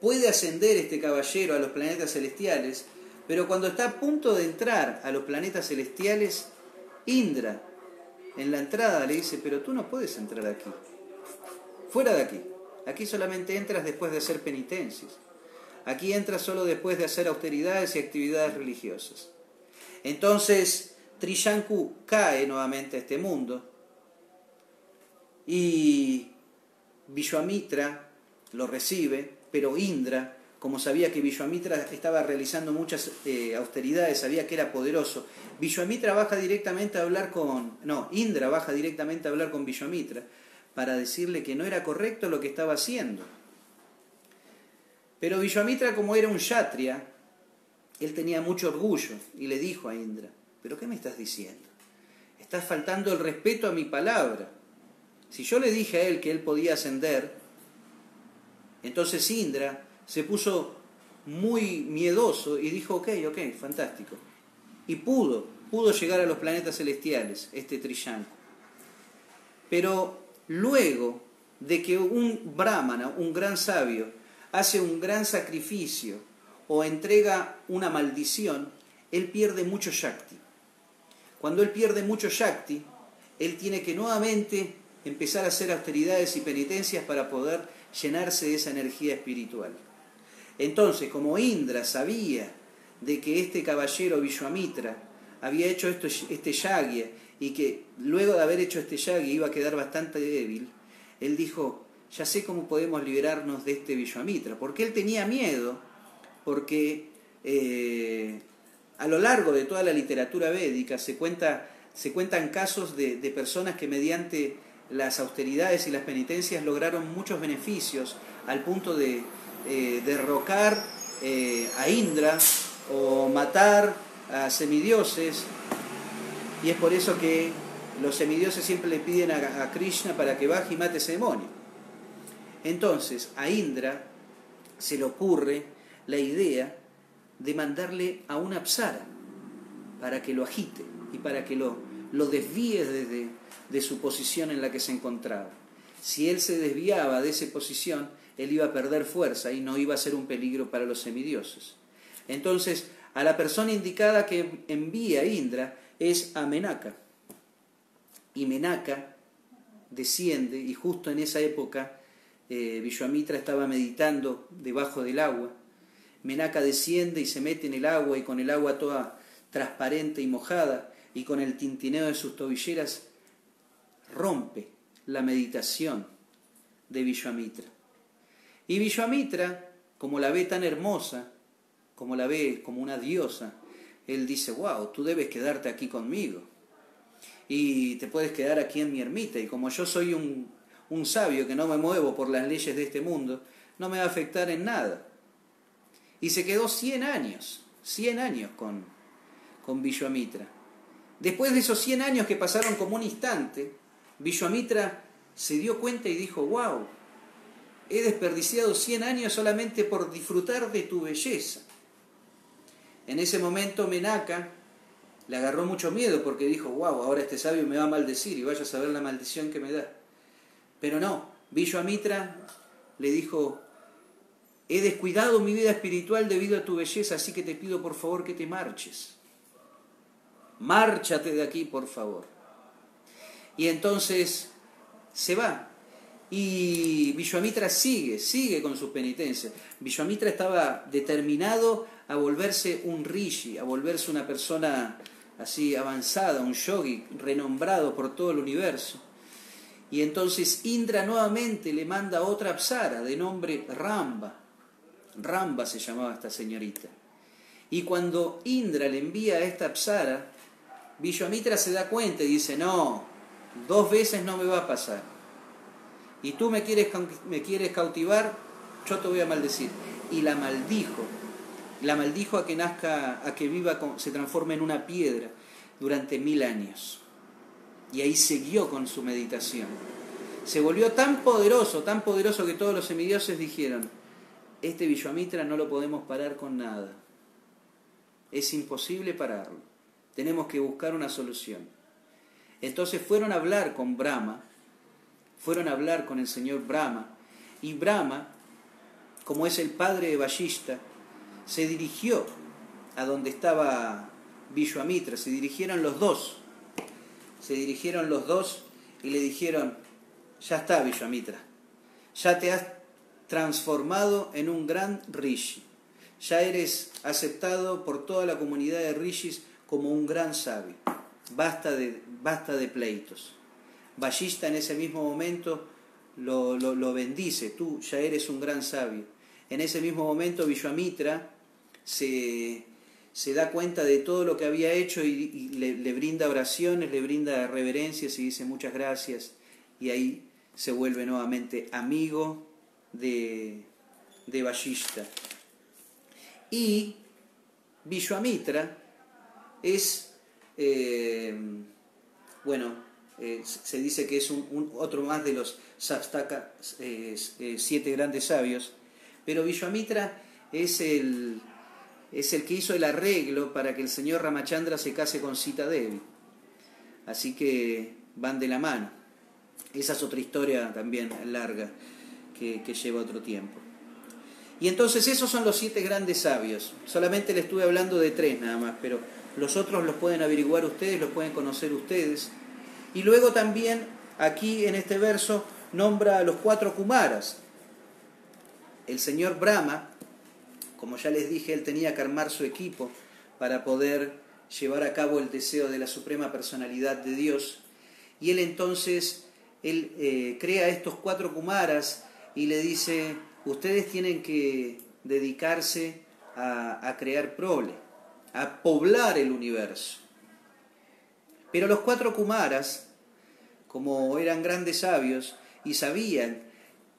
puede ascender este caballero a los planetas celestiales, pero cuando está a punto de entrar a los planetas celestiales, Indra en la entrada le dice, pero tú no puedes entrar aquí, fuera de aquí, aquí solamente entras después de hacer penitencias, aquí entras solo después de hacer austeridades y actividades religiosas. Entonces, Trishanku cae nuevamente a este mundo y Vishwamitra lo recibe, pero Indra, como sabía que Vishwamitra estaba realizando muchas eh, austeridades, sabía que era poderoso, Vishwamitra baja directamente a hablar con, no, Indra baja directamente a hablar con Vishwamitra para decirle que no era correcto lo que estaba haciendo. Pero Vishwamitra, como era un Kshatriya, él tenía mucho orgullo y le dijo a Indra, ¿pero qué me estás diciendo? Estás faltando el respeto a mi palabra. Si yo le dije a él que él podía ascender, entonces Indra se puso muy miedoso y dijo, ok, ok, fantástico. Y pudo, pudo llegar a los planetas celestiales, este Trishanku. Pero luego de que un brahmana, un gran sabio, hace un gran sacrificio o entrega una maldición, él pierde mucho Shakti. Cuando él pierde mucho Shakti, él tiene que nuevamente empezar a hacer austeridades y penitencias para poder llenarse de esa energía espiritual. Entonces, como Indra sabía de que este caballero Vishwamitra había hecho esto, este yagya y que luego de haber hecho este yagya iba a quedar bastante débil, él dijo, ya sé cómo podemos liberarnos de este Vishwamitra, porque él tenía miedo, porque eh, a lo largo de toda la literatura védica se, cuenta, se cuentan casos de personas que mediante las austeridades y las penitencias lograron muchos beneficios al punto de eh, derrocar eh, a Indra o matar a semidioses y es por eso que los semidioses siempre le piden a, Krishna para que baje y mate ese demonio. Entonces a Indra se le ocurre la idea de mandarle a una apsara para que lo agite y para que lo, lo desvíe desde, de su posición en la que se encontraba. Si él se desviaba de esa posición, él iba a perder fuerza y no iba a ser un peligro para los semidioses. Entonces, a la persona indicada que envía Indra es a Menaka. Y Menaka desciende, y justo en esa época eh, Vishwamitra estaba meditando debajo del agua. Menaka desciende y se mete en el agua, y con el agua toda transparente y mojada, y con el tintineo de sus tobilleras rompe la meditación de Vishwamitra. Y Vishwamitra, como la ve tan hermosa, como la ve como una diosa, él dice, wow, tú debes quedarte aquí conmigo. Y te puedes quedar aquí en mi ermita. Y como yo soy un, un sabio que no me muevo por las leyes de este mundo, no me va a afectar en nada. Y se quedó 100 años, 100 años con, con Vishwamitra. Después de esos 100 años que pasaron como un instante, Vishwamitra se dio cuenta y dijo, wow, he desperdiciado 100 años solamente por disfrutar de tu belleza. En ese momento Menaka le agarró mucho miedo porque dijo, wow, ahora este sabio me va a maldecir y vaya a saber la maldición que me da. Pero no, Vishwamitra le dijo, he descuidado mi vida espiritual debido a tu belleza, así que te pido por favor que te marches. Márchate de aquí, por favor. Y entonces se va. Y Vishwamitra sigue, sigue con sus penitencias. Vishwamitra estaba determinado a volverse un rishi, a volverse una persona así avanzada, un yogi renombrado por todo el universo. Y entonces Indra nuevamente le manda otra apsara de nombre Ramba. Ramba se llamaba esta señorita. Y cuando Indra le envía a esta apsara, Vishwamitra se da cuenta y dice, no, dos veces no me va a pasar. Y tú me quieres, me quieres cautivar, yo te voy a maldecir. Y la maldijo la maldijo a que nazca, a que viva, se transforme en una piedra durante mil años. Y ahí siguió con su meditación. Se volvió tan poderoso, tan poderoso que todos los semidioses dijeron, este Vishwamitra no lo podemos parar con nada. Es imposible pararlo. Tenemos que buscar una solución. Entonces fueron a hablar con Brahma, fueron a hablar con el señor Brahma, y Brahma, como es el padre de Vashishta, se dirigió a donde estaba Vishwamitra, se dirigieron los dos, se dirigieron los dos y le dijeron, ya está Vishwamitra, ya te has transformado en un gran rishi, ya eres aceptado por toda la comunidad de rishis como un gran sabio, basta de, basta de pleitos. Vashista en ese mismo momento lo, lo, bendice, tú ya eres un gran sabio. En ese mismo momento Vishwamitra se, da cuenta de todo lo que había hecho y, le, brinda oraciones, le brinda reverencias y dice muchas gracias. Y ahí se vuelve nuevamente amigo de, de Vashishta. Y Vishwamitra es, eh, bueno, eh, se dice que es otro más de los Saptaka, eh, siete grandes sabios, pero Vishwamitra es el, es el que hizo el arreglo para que el señor Ramachandra se case con Sita Devi. Así que van de la mano. Esa es otra historia también larga que, lleva otro tiempo. Y entonces esos son los siete grandes sabios. Solamente le estuve hablando de tres nada más, pero los otros los pueden averiguar ustedes, los pueden conocer ustedes. Y luego también aquí en este verso nombra a los cuatro Kumaras. El señor Brahma como ya les dije, él tenía que armar su equipo para poder llevar a cabo el deseo de la suprema personalidad de Dios. Y él entonces, él eh, crea estos cuatro kumaras y le dice, ustedes tienen que dedicarse a, a crear prole, a poblar el universo. Pero los cuatro kumaras, como eran grandes sabios y sabían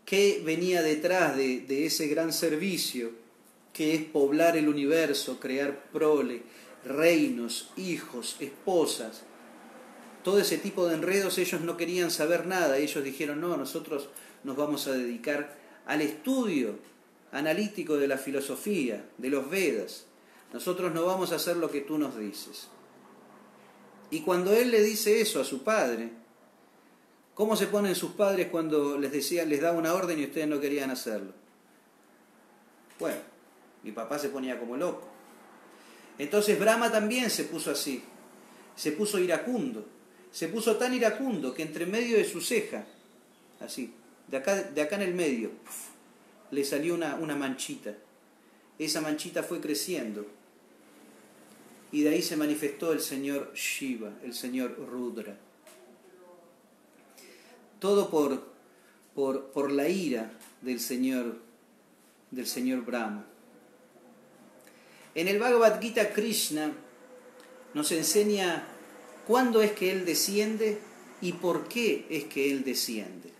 qué venía detrás de, ese gran servicio, que es poblar el universo, crear prole, reinos, hijos, esposas. Todo ese tipo de enredos ellos no querían saber nada. Ellos dijeron, no, nosotros nos vamos a dedicar al estudio analítico de la filosofía, de los Vedas. Nosotros no vamos a hacer lo que tú nos dices. Y cuando él le dice eso a su padre, ¿cómo se ponen sus padres cuando les decía, les daba una orden y ustedes no querían hacerlo? Bueno, mi papá se ponía como loco. Entonces Brahma también se puso así, se puso iracundo, se puso tan iracundo que entre medio de su ceja, así, de acá, de acá en el medio, le salió una, una manchita. Esa manchita fue creciendo y de ahí se manifestó el señor Shiva, el señor Rudra. Todo por, por, por la ira del señor, del señor Brahma. En el Bhagavad Gita Krishna nos enseña cuándo es que Él desciende y por qué es que Él desciende.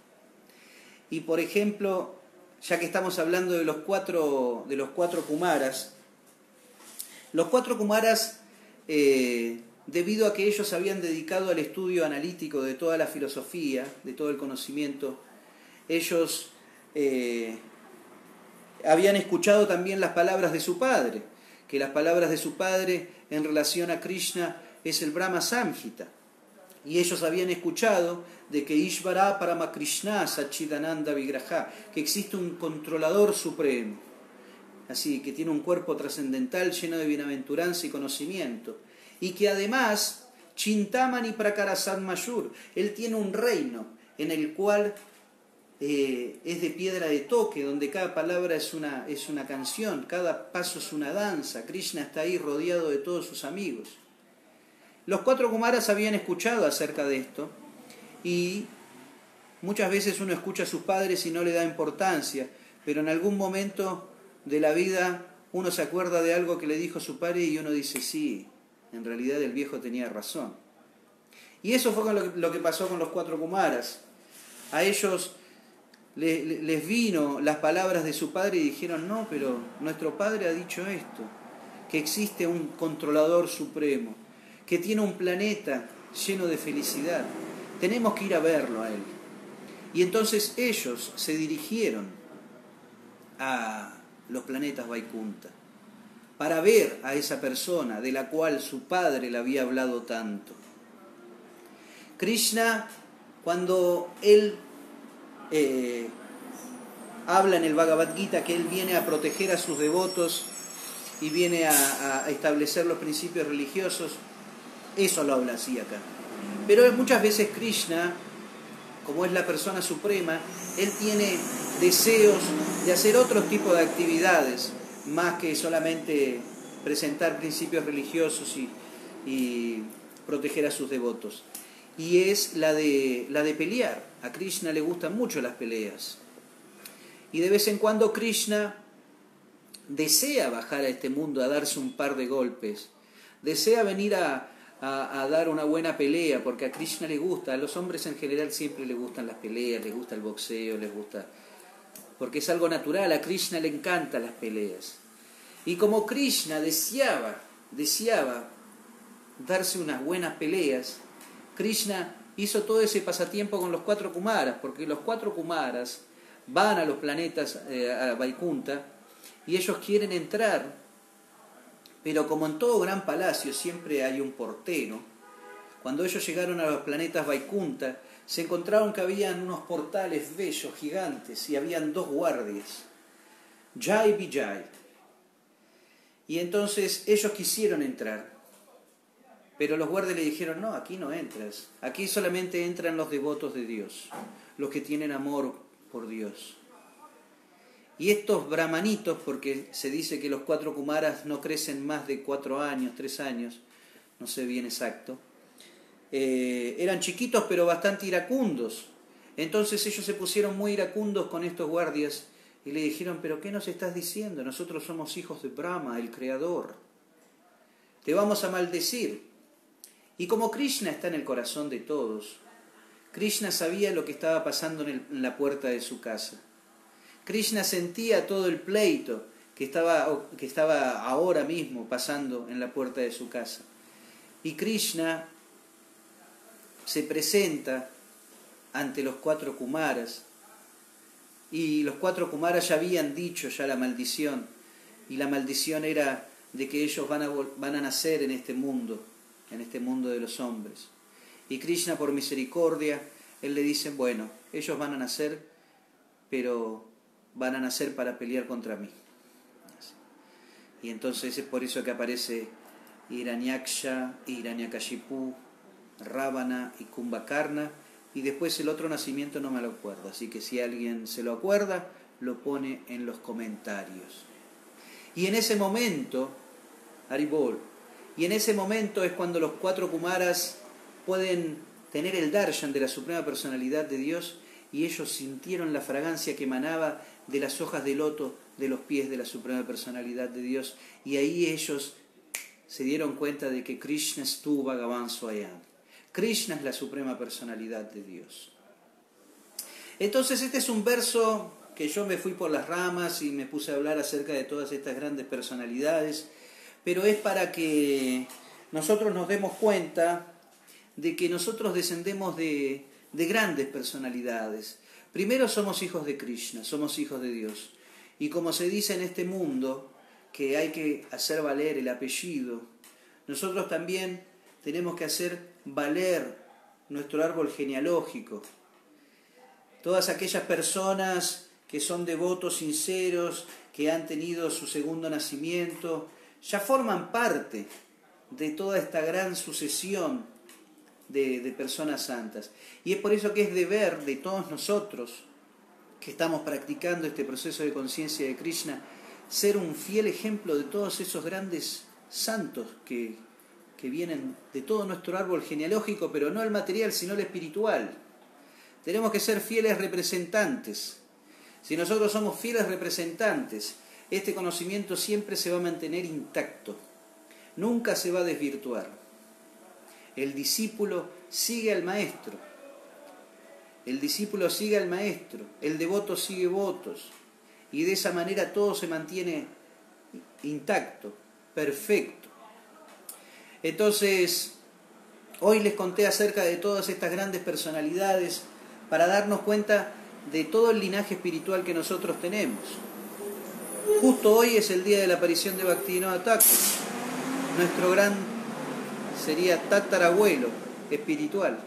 Y por ejemplo, ya que estamos hablando de los cuatro, de los cuatro Kumaras, los cuatro Kumaras, eh, debido a que ellos habían dedicado al estudio analítico de toda la filosofía, de todo el conocimiento, ellos eh, habían escuchado también las palabras de su padre, que las palabras de su padre en relación a Krishna es el Brahma Samhita. Y ellos habían escuchado de que Ishvara Paramakrishna Sachidananda Vigraha, que existe un controlador supremo, así que tiene un cuerpo trascendental lleno de bienaventuranza y conocimiento, y que además Chintamani Prakarasad Mayur, él tiene un reino en el cual eh, es de piedra de toque, donde cada palabra es una, es una canción, cada paso es una danza. Krishna está ahí rodeado de todos sus amigos. Los cuatro Kumaras habían escuchado acerca de esto y muchas veces uno escucha a sus padres y no le da importancia, pero en algún momento de la vida uno se acuerda de algo que le dijo su padre y uno dice, sí, en realidad el viejo tenía razón. Y eso fue lo que pasó con los cuatro Kumaras. A ellos les vino las palabras de su padre y dijeron, no, pero nuestro padre ha dicho esto, que existe un controlador supremo, que tiene un planeta lleno de felicidad. Tenemos que ir a verlo a él. Y entonces ellos se dirigieron a los planetas Vaikunta para ver a esa persona de la cual su padre le había hablado tanto. Krishna, cuando él eh, habla en el Bhagavad Gita que él viene a proteger a sus devotos y viene a, establecer los principios religiosos, eso lo habla así acá. Pero muchas veces Krishna, como es la persona suprema, él tiene deseos de hacer otro tipo de actividades, más que solamente presentar principios religiosos y, y proteger a sus devotos. Y es la de, la de pelear. A Krishna le gustan mucho las peleas. Y de vez en cuando Krishna desea bajar a este mundo a darse un par de golpes. Desea venir a, dar una buena pelea, porque a Krishna le gusta, a los hombres en general siempre le gustan las peleas, les gusta el boxeo, les gusta... Porque es algo natural, a Krishna le encantan las peleas. Y como Krishna deseaba, deseaba darse unas buenas peleas, Krishna hizo todo ese pasatiempo con los cuatro Kumaras, porque los cuatro Kumaras van a los planetas, eh, a Vaikunta, y ellos quieren entrar, pero como en todo gran palacio siempre hay un portero, cuando ellos llegaron a los planetas Vaikunta, se encontraron que habían unos portales bellos, gigantes, y habían dos guardias, Jai Vijay. Y entonces ellos quisieron entrar, pero los guardias le dijeron, no, aquí no entras, aquí solamente entran los devotos de Dios, los que tienen amor por Dios. Y estos brahmanitos, porque se dice que los cuatro kumaras no crecen más de cuatro años, tres años, no sé bien exacto, eh, eran chiquitos pero bastante iracundos. Entonces ellos se pusieron muy iracundos con estos guardias y le dijeron, pero ¿qué nos estás diciendo? Nosotros somos hijos de Brahma, el Creador. Te vamos a maldecir. Y como Krishna está en el corazón de todos, Krishna sabía lo que estaba pasando en, la puerta de su casa. Krishna sentía todo el pleito que estaba, que estaba ahora mismo pasando en la puerta de su casa. Y Krishna se presenta ante los cuatro Kumaras. Y los cuatro Kumaras ya habían dicho ya la maldición. Y la maldición era de que ellos van a, van a nacer en este mundo en este mundo de los hombres. Y Krishna, por misericordia, él le dice, bueno, ellos van a nacer, pero van a nacer para pelear contra mí. Y entonces es por eso que aparece Iranyaksha, Iranyakashipu, Ravana y Kumbhakarna, y después el otro nacimiento no me lo acuerdo, así que si alguien se lo acuerda, lo pone en los comentarios. Y en ese momento, Haribol, y en ese momento es cuando los cuatro Kumaras pueden tener el darshan de la suprema personalidad de Dios y ellos sintieron la fragancia que emanaba de las hojas de loto de los pies de la Suprema Personalidad de Dios y ahí ellos se dieron cuenta de que Krishna estuvo Bhagavan Swayam. Krishna es la Suprema Personalidad de Dios. Entonces este es un verso que yo me fui por las ramas y me puse a hablar acerca de todas estas grandes personalidades, pero es para que nosotros nos demos cuenta de que nosotros descendemos de, de grandes personalidades. Primero somos hijos de Krishna, somos hijos de Dios. Y como se dice en este mundo, que hay que hacer valer el apellido, nosotros también tenemos que hacer valer nuestro árbol genealógico. Todas aquellas personas que son devotos sinceros, que han tenido su segundo nacimiento, ya forman parte de toda esta gran sucesión de, personas santas. Y es por eso que es deber de todos nosotros que estamos practicando este proceso de conciencia de Krishna, ser un fiel ejemplo de todos esos grandes santos que, que vienen de todo nuestro árbol genealógico, pero no el material, sino el espiritual. Tenemos que ser fieles representantes si nosotros somos fieles representantes, este conocimiento siempre se va a mantener intacto, nunca se va a desvirtuar. El discípulo sigue al maestro, el discípulo sigue al maestro, el devoto sigue votos, y de esa manera todo se mantiene intacto, perfecto. Entonces, hoy les conté acerca de todas estas grandes personalidades para darnos cuenta de todo el linaje espiritual que nosotros tenemos. Justo hoy es el día de la aparición de Bhaktivinoda Thakur, nuestro gran, sería tatarabuelo espiritual,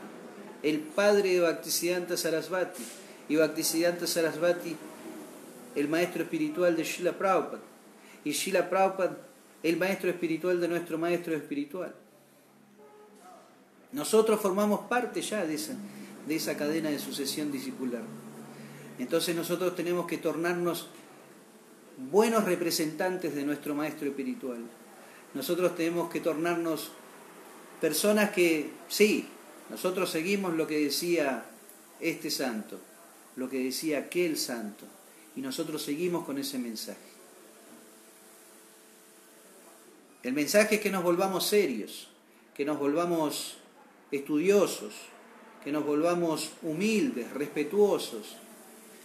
el padre de Bhaktisiddhanta Sarasvati, y Bhaktisiddhanta Sarasvati, el maestro espiritual de Srila Prabhupada, y Srila Prabhupada, el maestro espiritual de nuestro maestro espiritual. Nosotros formamos parte ya de esa, de esa cadena de sucesión discipular. Entonces nosotros tenemos que tornarnos buenos representantes de nuestro Maestro Espiritual. Nosotros tenemos que tornarnos personas que, sí, nosotros seguimos lo que decía este santo, lo que decía aquel santo, y nosotros seguimos con ese mensaje. El mensaje es que nos volvamos serios, que nos volvamos estudiosos, que nos volvamos humildes, respetuosos,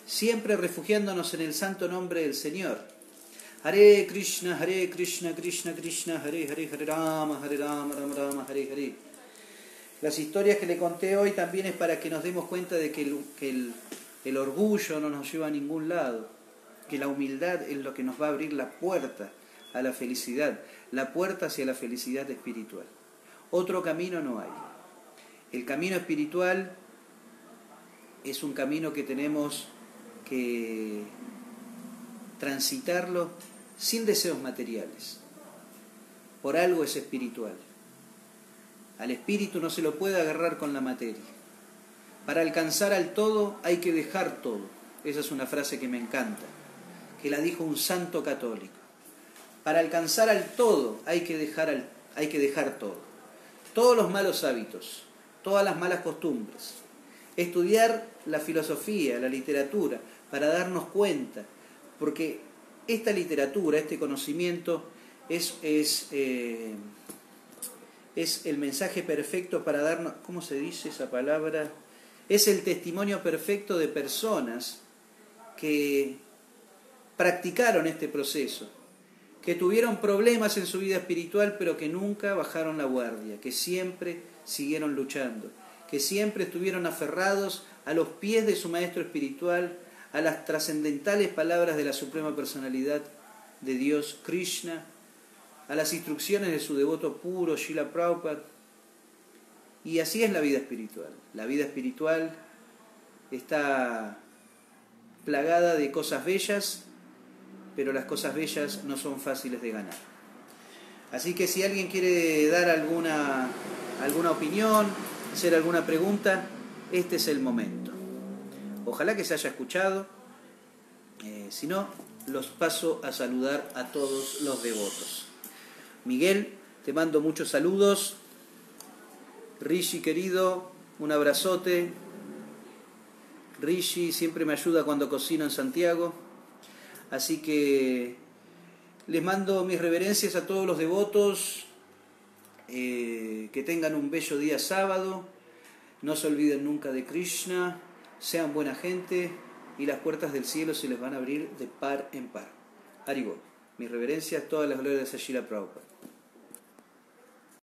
siempre refugiándonos en el santo nombre del Señor. Hare Krishna, Hare Krishna, Krishna Krishna, Hare Hare, Hare Rama, Hare Rama, Rama Rama, Hare Hare. Las historias que le conté hoy también es para que nos demos cuenta de que que el, el orgullo no nos lleva a ningún lado, que la humildad es lo que nos va a abrir la puerta a la felicidad, la puerta hacia la felicidad espiritual. Otro camino no hay. El camino espiritual es un camino que tenemos que transitarlo sin deseos materiales. Por algo es espiritual. Al espíritu no se lo puede agarrar con la materia. Para alcanzar al todo hay que dejar todo. Esa es una frase que me encanta, que la dijo un santo católico. Para alcanzar al todo hay que dejar, al, hay que dejar todo. Todos los malos hábitos, todas las malas costumbres. Estudiar la filosofía, la literatura, para darnos cuenta, porque esta literatura, este conocimiento es, es, eh, es el mensaje perfecto para darnos, ¿cómo se dice esa palabra? Es el testimonio perfecto de personas que practicaron este proceso, que tuvieron problemas en su vida espiritual, pero que nunca bajaron la guardia, que siempre siguieron luchando, que siempre estuvieron aferrados a los pies de su maestro espiritual, a las trascendentales palabras de la Suprema Personalidad de Dios, Krishna, a las instrucciones de su devoto puro, Shila Prabhupada. Y así es la vida espiritual. La vida espiritual está plagada de cosas bellas, pero las cosas bellas no son fáciles de ganar. Así que si alguien quiere dar alguna, alguna opinión, hacer alguna pregunta, este es el momento. Ojalá que se haya escuchado. Eh, si no, los paso a saludar a todos los devotos. Miguel, te mando muchos saludos. Rishi querido, un abrazote. Rishi siempre me ayuda cuando cocino en Santiago. Así que les mando mis reverencias a todos los devotos, eh, que tengan un bello día sábado, no se olviden nunca de Krishna, sean buena gente y las puertas del cielo se les van a abrir de par en par. Haribol, mis reverencias, todas las glorias de Sashila Prabhupada.